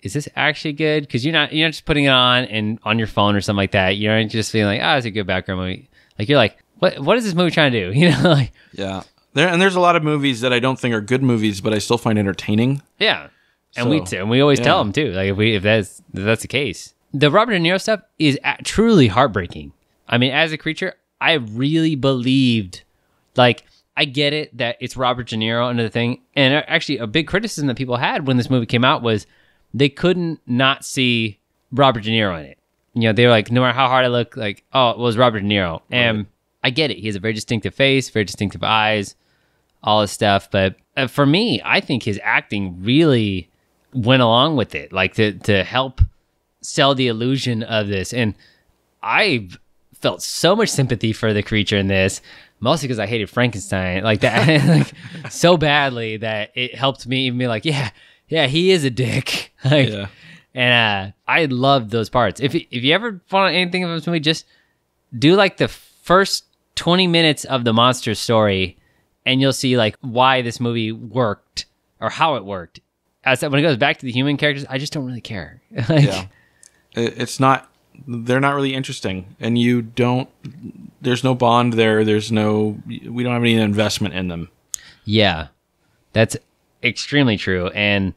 is this actually good? Because you're not you're not just putting it on and on your phone or something like that. You're not just feeling like, oh, it's a good background movie. Like you're like, what what is this movie trying to do? You know, like Yeah. There and there's a lot of movies that I don't think are good movies, but I still find entertaining. Yeah, and we So, t- and we always tell them too. Like if we if that's if that's the case, the Robert De Niro stuff is a- truly heartbreaking. I mean, as a creature, I really believed, like, I get it that it's Robert De Niro and the thing, and uh, actually, a big criticism that people had when this movie came out was they couldn't not see Robert De Niro in it. You know, they were like, no matter how hard I look, like, oh, it was Robert De Niro, and I get it. He has a very distinctive face, very distinctive eyes all this stuff. But uh, for me, I think his acting really went along with it, like to to help sell the illusion of this. And I felt so much sympathy for the creature in this, mostly because I hated Frankenstein like that, like so badly that it helped me even be like, yeah, yeah, he is a dick. like, Yeah. and uh, I loved those parts. If if you ever want anything of this movie, just do like the first twenty minutes of the monster story, and you'll see like why this movie worked or how it worked. As when it goes back to the human characters, I just don't really care. Like, Yeah. It- It's not they're not really interesting and you don't there's no bond there, there's no we don't have any investment in them. Yeah, that's extremely true. And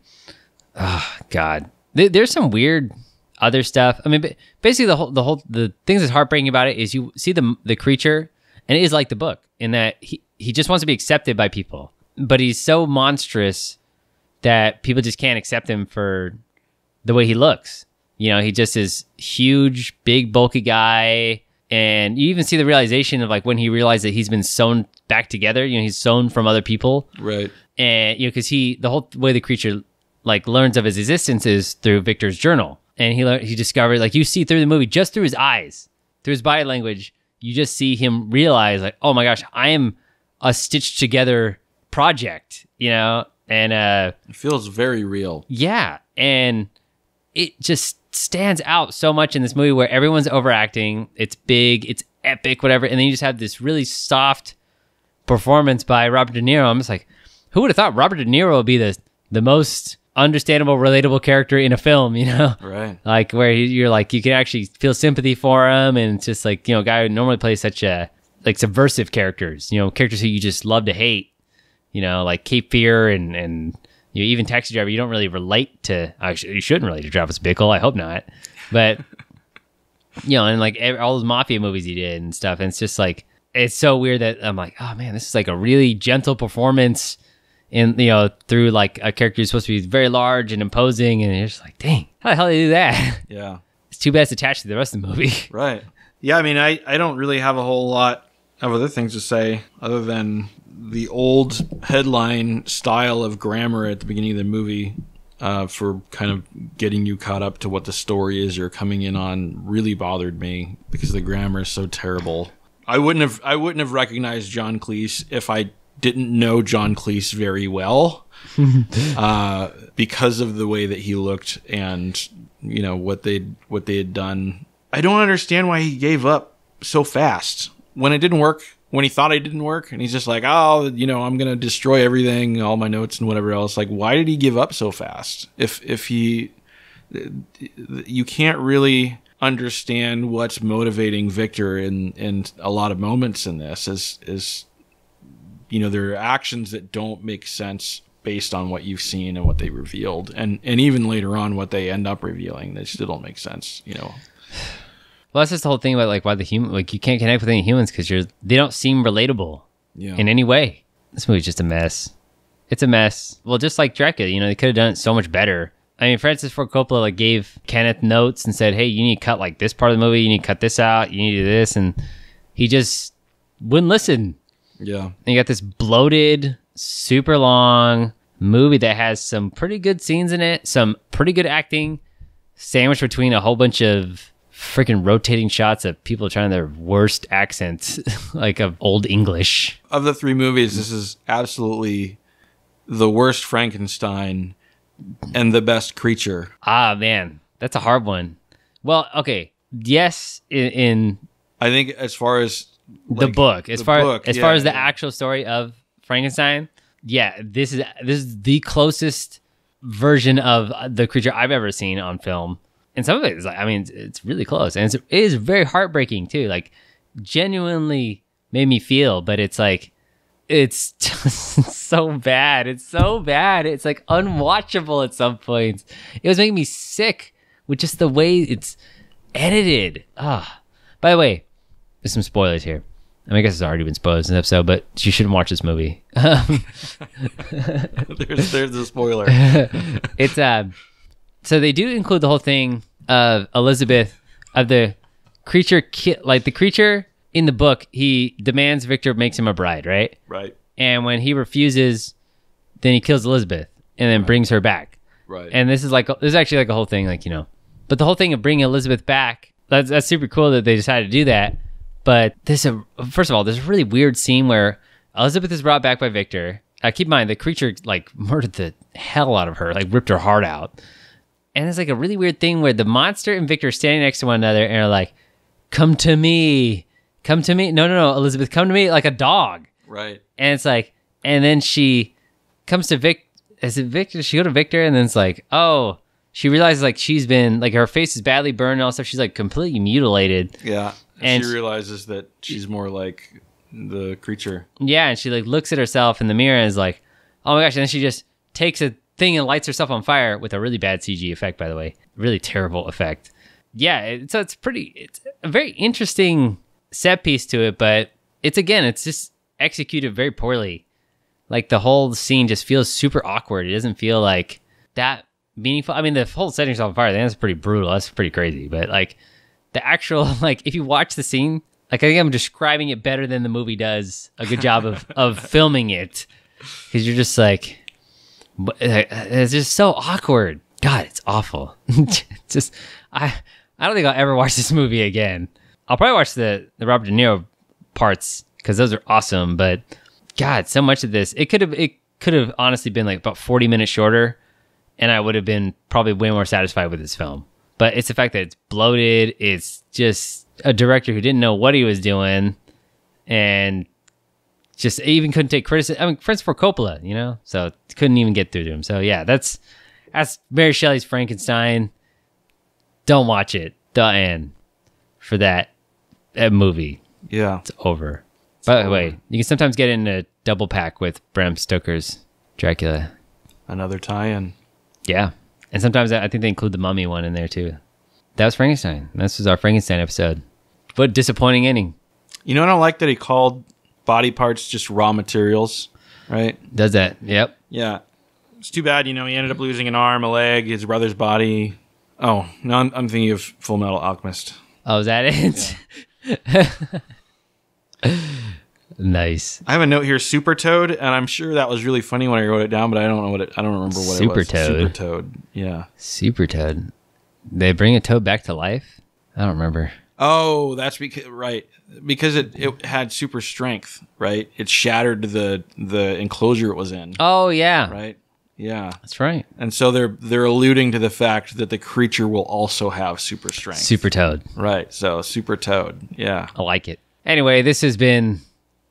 oh God, There- there's some weird other stuff. I mean, basically the whole the whole the things that's heartbreaking about it is you see the the creature, and it is like the book in that he he just wants to be accepted by people, but he's so monstrous that people just can't accept him for the way he looks. You know, he just is huge, big, bulky guy. And you even see the realization of like when he realized that he's been sewn back together, you know, he's sewn from other people Right. and you know because he the whole way the creature like learns of his existence is through Victor's journal, and he lear- he discovered like you see through the movie just through his eyes, through his body language, you just see him realize like oh my gosh I am a stitched together project, you know, and uh It feels very real. yeah, and it just stands out so much in this movie where everyone's overacting. It's big, it's epic, whatever, and then you just have this really soft performance by Robert De Niro. I'm just like, who would have thought Robert De Niro would be the the most understandable, relatable character in a film? You know, Right. like where you're like you can actually feel sympathy for him, and it's just like you know, a guy who normally plays such a like subversive characters, you know, characters who you just love to hate, you know, like Cape Fear and and you even Taxi Driver. You don't really relate to. Actually, you shouldn't relate to Travis Bickle. I hope not, but you know, and like all those mafia movies he did and stuff, and it's just like it's so weird that I'm like, oh man, this is like a really gentle performance. In you know, through like a character who's supposed to be very large and imposing, and you're just like, dang, how the hell did they do that? Yeah. It's too bad it's attached to the rest of the movie. Right. Yeah, I mean, I, I don't really have a whole lot of other things to say other than the old headline style of grammar at the beginning of the movie uh, for kind of getting you caught up to what the story is you're coming in on really bothered me because the grammar is so terrible. I wouldn't have I wouldn't have recognized John Cleese if I didn't know John Cleese very well uh, because of the way that he looked and you know what they what they had done. I don't understand why he gave up so fast when it didn't work. When he thought it didn't work, and he's just like, "Oh, you know, I'm gonna destroy everything, all my notes and whatever else." Like, why did he give up so fast? If if he, you can't really understand what's motivating Victor in in a lot of moments in this. Is is you know there are actions that don't make sense based on what you've seen and what they revealed and and even later on what they end up revealing they still don't make sense you know Well, that's just the whole thing about like why the human like you can't connect with any humans because you're they don't seem relatable yeah in any way. This movie's just a mess. It's a mess. Well, just like Dracula, you know, they could have done it so much better. I mean, Francis Ford Coppola like gave Kenneth notes and said, "Hey, you need to cut like this part of the movie. You need to cut this out. You need to do this," and he just wouldn't listen. yeah And you got this bloated, super long movie that has some pretty good scenes in it, some pretty good acting, sandwiched between a whole bunch of freaking rotating shots of people trying their worst accents, like of old English. Of the three movies, this is absolutely the worst Frankenstein and the best creature. Ah, man, that's a hard one. Well, okay, yes, in, in I think as far as the book, as the far book, as yeah, far as the yeah. actual story of Frankenstein, yeah, this is this is the closest version of the creature I've ever seen on film. And some of it is like, I mean, it's, it's really close, and it's, it is very heartbreaking too. Like, genuinely made me feel, but it's like, it's just so bad. It's so bad. It's like unwatchable at some points. It was making me sick with just the way it's edited. Ah, by the way, there's some spoilers here. I, mean, I guess it's already been spoiled in this episode, but you shouldn't watch this movie. There's there's the spoiler. it's um, so they do include the whole thing of Elizabeth of the creature, ki- like the creature in the book. He demands Victor makes him a bride, right? right. And when he refuses, then he kills Elizabeth and then brings her back. Right. And this is like this is actually like a whole thing, like you know. But the whole thing of bringing Elizabeth back, that's that's super cool that they decided to do that. But this, a first of all, there's a really weird scene where Elizabeth is brought back by Victor. Uh, keep in mind the creature like murdered the hell out of her, like ripped her heart out. And it's like a really weird thing where the monster and Victor are standing next to one another and are like, "Come to me, come to me." No, no, no, Elizabeth, come to me like a dog. right. And it's like, and then she comes to Vic. Is it Victor? She go to Victor, and then it's like, oh, she realizes like she's been like her face is badly burned and all stuff. She's like completely mutilated. Yeah. And- she realizes that she's more like the creature. Yeah, and she like looks at herself in the mirror and is like, oh my gosh! And then she just takes a thing and lights herself on fire with a really bad CG effect, by the way, really terrible effect. Yeah, so it's pretty. It's a very interesting set piece to it, but it's again, it's just executed very poorly. Like the whole scene just feels super awkward. It doesn't feel like that meaningful. I mean, the whole setting yourself on fire, that's pretty brutal. That's pretty crazy. But like the actual, like if you watch the scene, like I think I'm describing it better than the movie does a good job of of filming it because you're just like, but, uh, it's just so awkward. God, it's awful. Just I I don't think I'll ever watch this movie again. I'll probably watch the the Robert De Niro parts because those are awesome. But God, so much of this it could have it could have honestly been like about 40 minutes shorter, and I would have been probably way more satisfied with this film. But it's the fact that it's bloated. It's just a director who didn't know what he was doing, and just even couldn't take criticism. I mean, Francis Ford Coppola, you know, so couldn't even get through to him. So yeah, that's that's Mary Shelley's Frankenstein. Don't watch it. The end for that, that movie. Yeah. It's over. By the way, you can sometimes get in a double pack with Bram Stoker's Dracula. Another tie-in. Yeah, and sometimes I think they include the Mummy one in there too. That was Frankenstein. This was our Frankenstein episode. But disappointing ending. You know what I don't like that he called body parts just raw materials, right? Does that? Yep. Yeah. It's too bad, you know, he ended up losing an arm, a leg, his brother's body. Oh, no, I'm, I'm thinking of Full Metal Alchemist. Oh, is that it? nice. I have a note here, Super Toad, and I'm sure that was really funny when I wrote it down, but I don't know what it. I don't remember what Super it was. Toad. Super Toad. Yeah. Super Toad. They bring a toad back to life? I don't remember. Oh, that's because right because it, it had super strength, right? It shattered the the enclosure it was in, Oh yeah. right? Yeah, That's right. and so they're they're alluding to the fact that the creature will also have super strength, Super Toad. right? So Super Toad, yeah. I like it. Anyway, this has been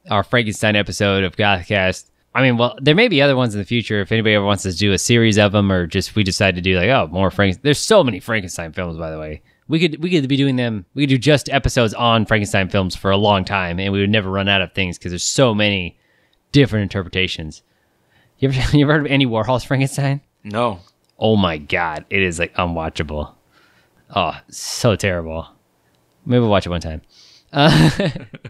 our Frankenstein episode of Gothcast. I mean, well, there may be other ones in the future if anybody ever wants us to do a series of them, or just we decide to do like oh more Frankenstein. There's so many Frankenstein films, by the way. We could we could be doing them. We could do just episodes on Frankenstein films for a long time, and we would never run out of things because there's so many different interpretations. You ever you ever heard of Andy Warhol's Frankenstein? No, Oh my god, it is like unwatchable. Oh, so terrible. Maybe we'll watch it one time. Uh,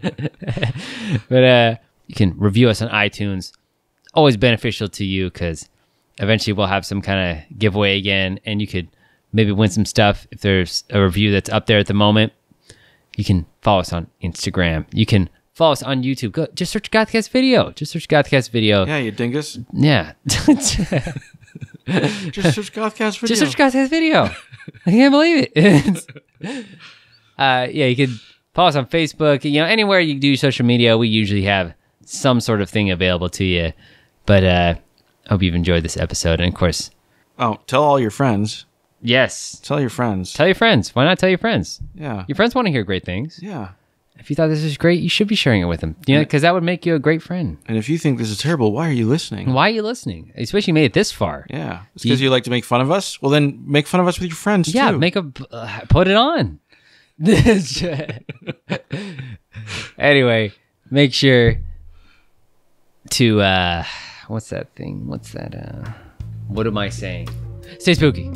but uh, you can review us on iTunes. Always beneficial to you because eventually we'll have some kind of giveaway again, and you could maybe win some stuff if there's a review that's up there at the moment. You can follow us on Instagram. You can follow us on YouTube. Go just search Gothcast video. Just search Gothcast video. yeah, you dingus. Yeah. Just search Gothcast video. Just search Gothcast video. I can't believe it. uh, yeah, you could follow us on Facebook. You know, anywhere you do social media, we usually have some sort of thing available to you. But uh, hope you've enjoyed this episode. And of course, Oh, tell all your friends. Yes, Tell your friends. tell your friends. Why not tell your friends? yeah. Your friends want to hear great things. Yeah. If you thought this was great, you should be sharing it with them. You know, because that would make you a great friend. And if you think this is terrible, why are you listening? Why are you listening? Especially you made it this far. Yeah. It's because you like to make fun of us? Well, then make fun of us with your friends, Yeah, too. make a uh, put it on. anyway, make sure to uh what's that thing? What's that uh what am I saying? Stay spooky.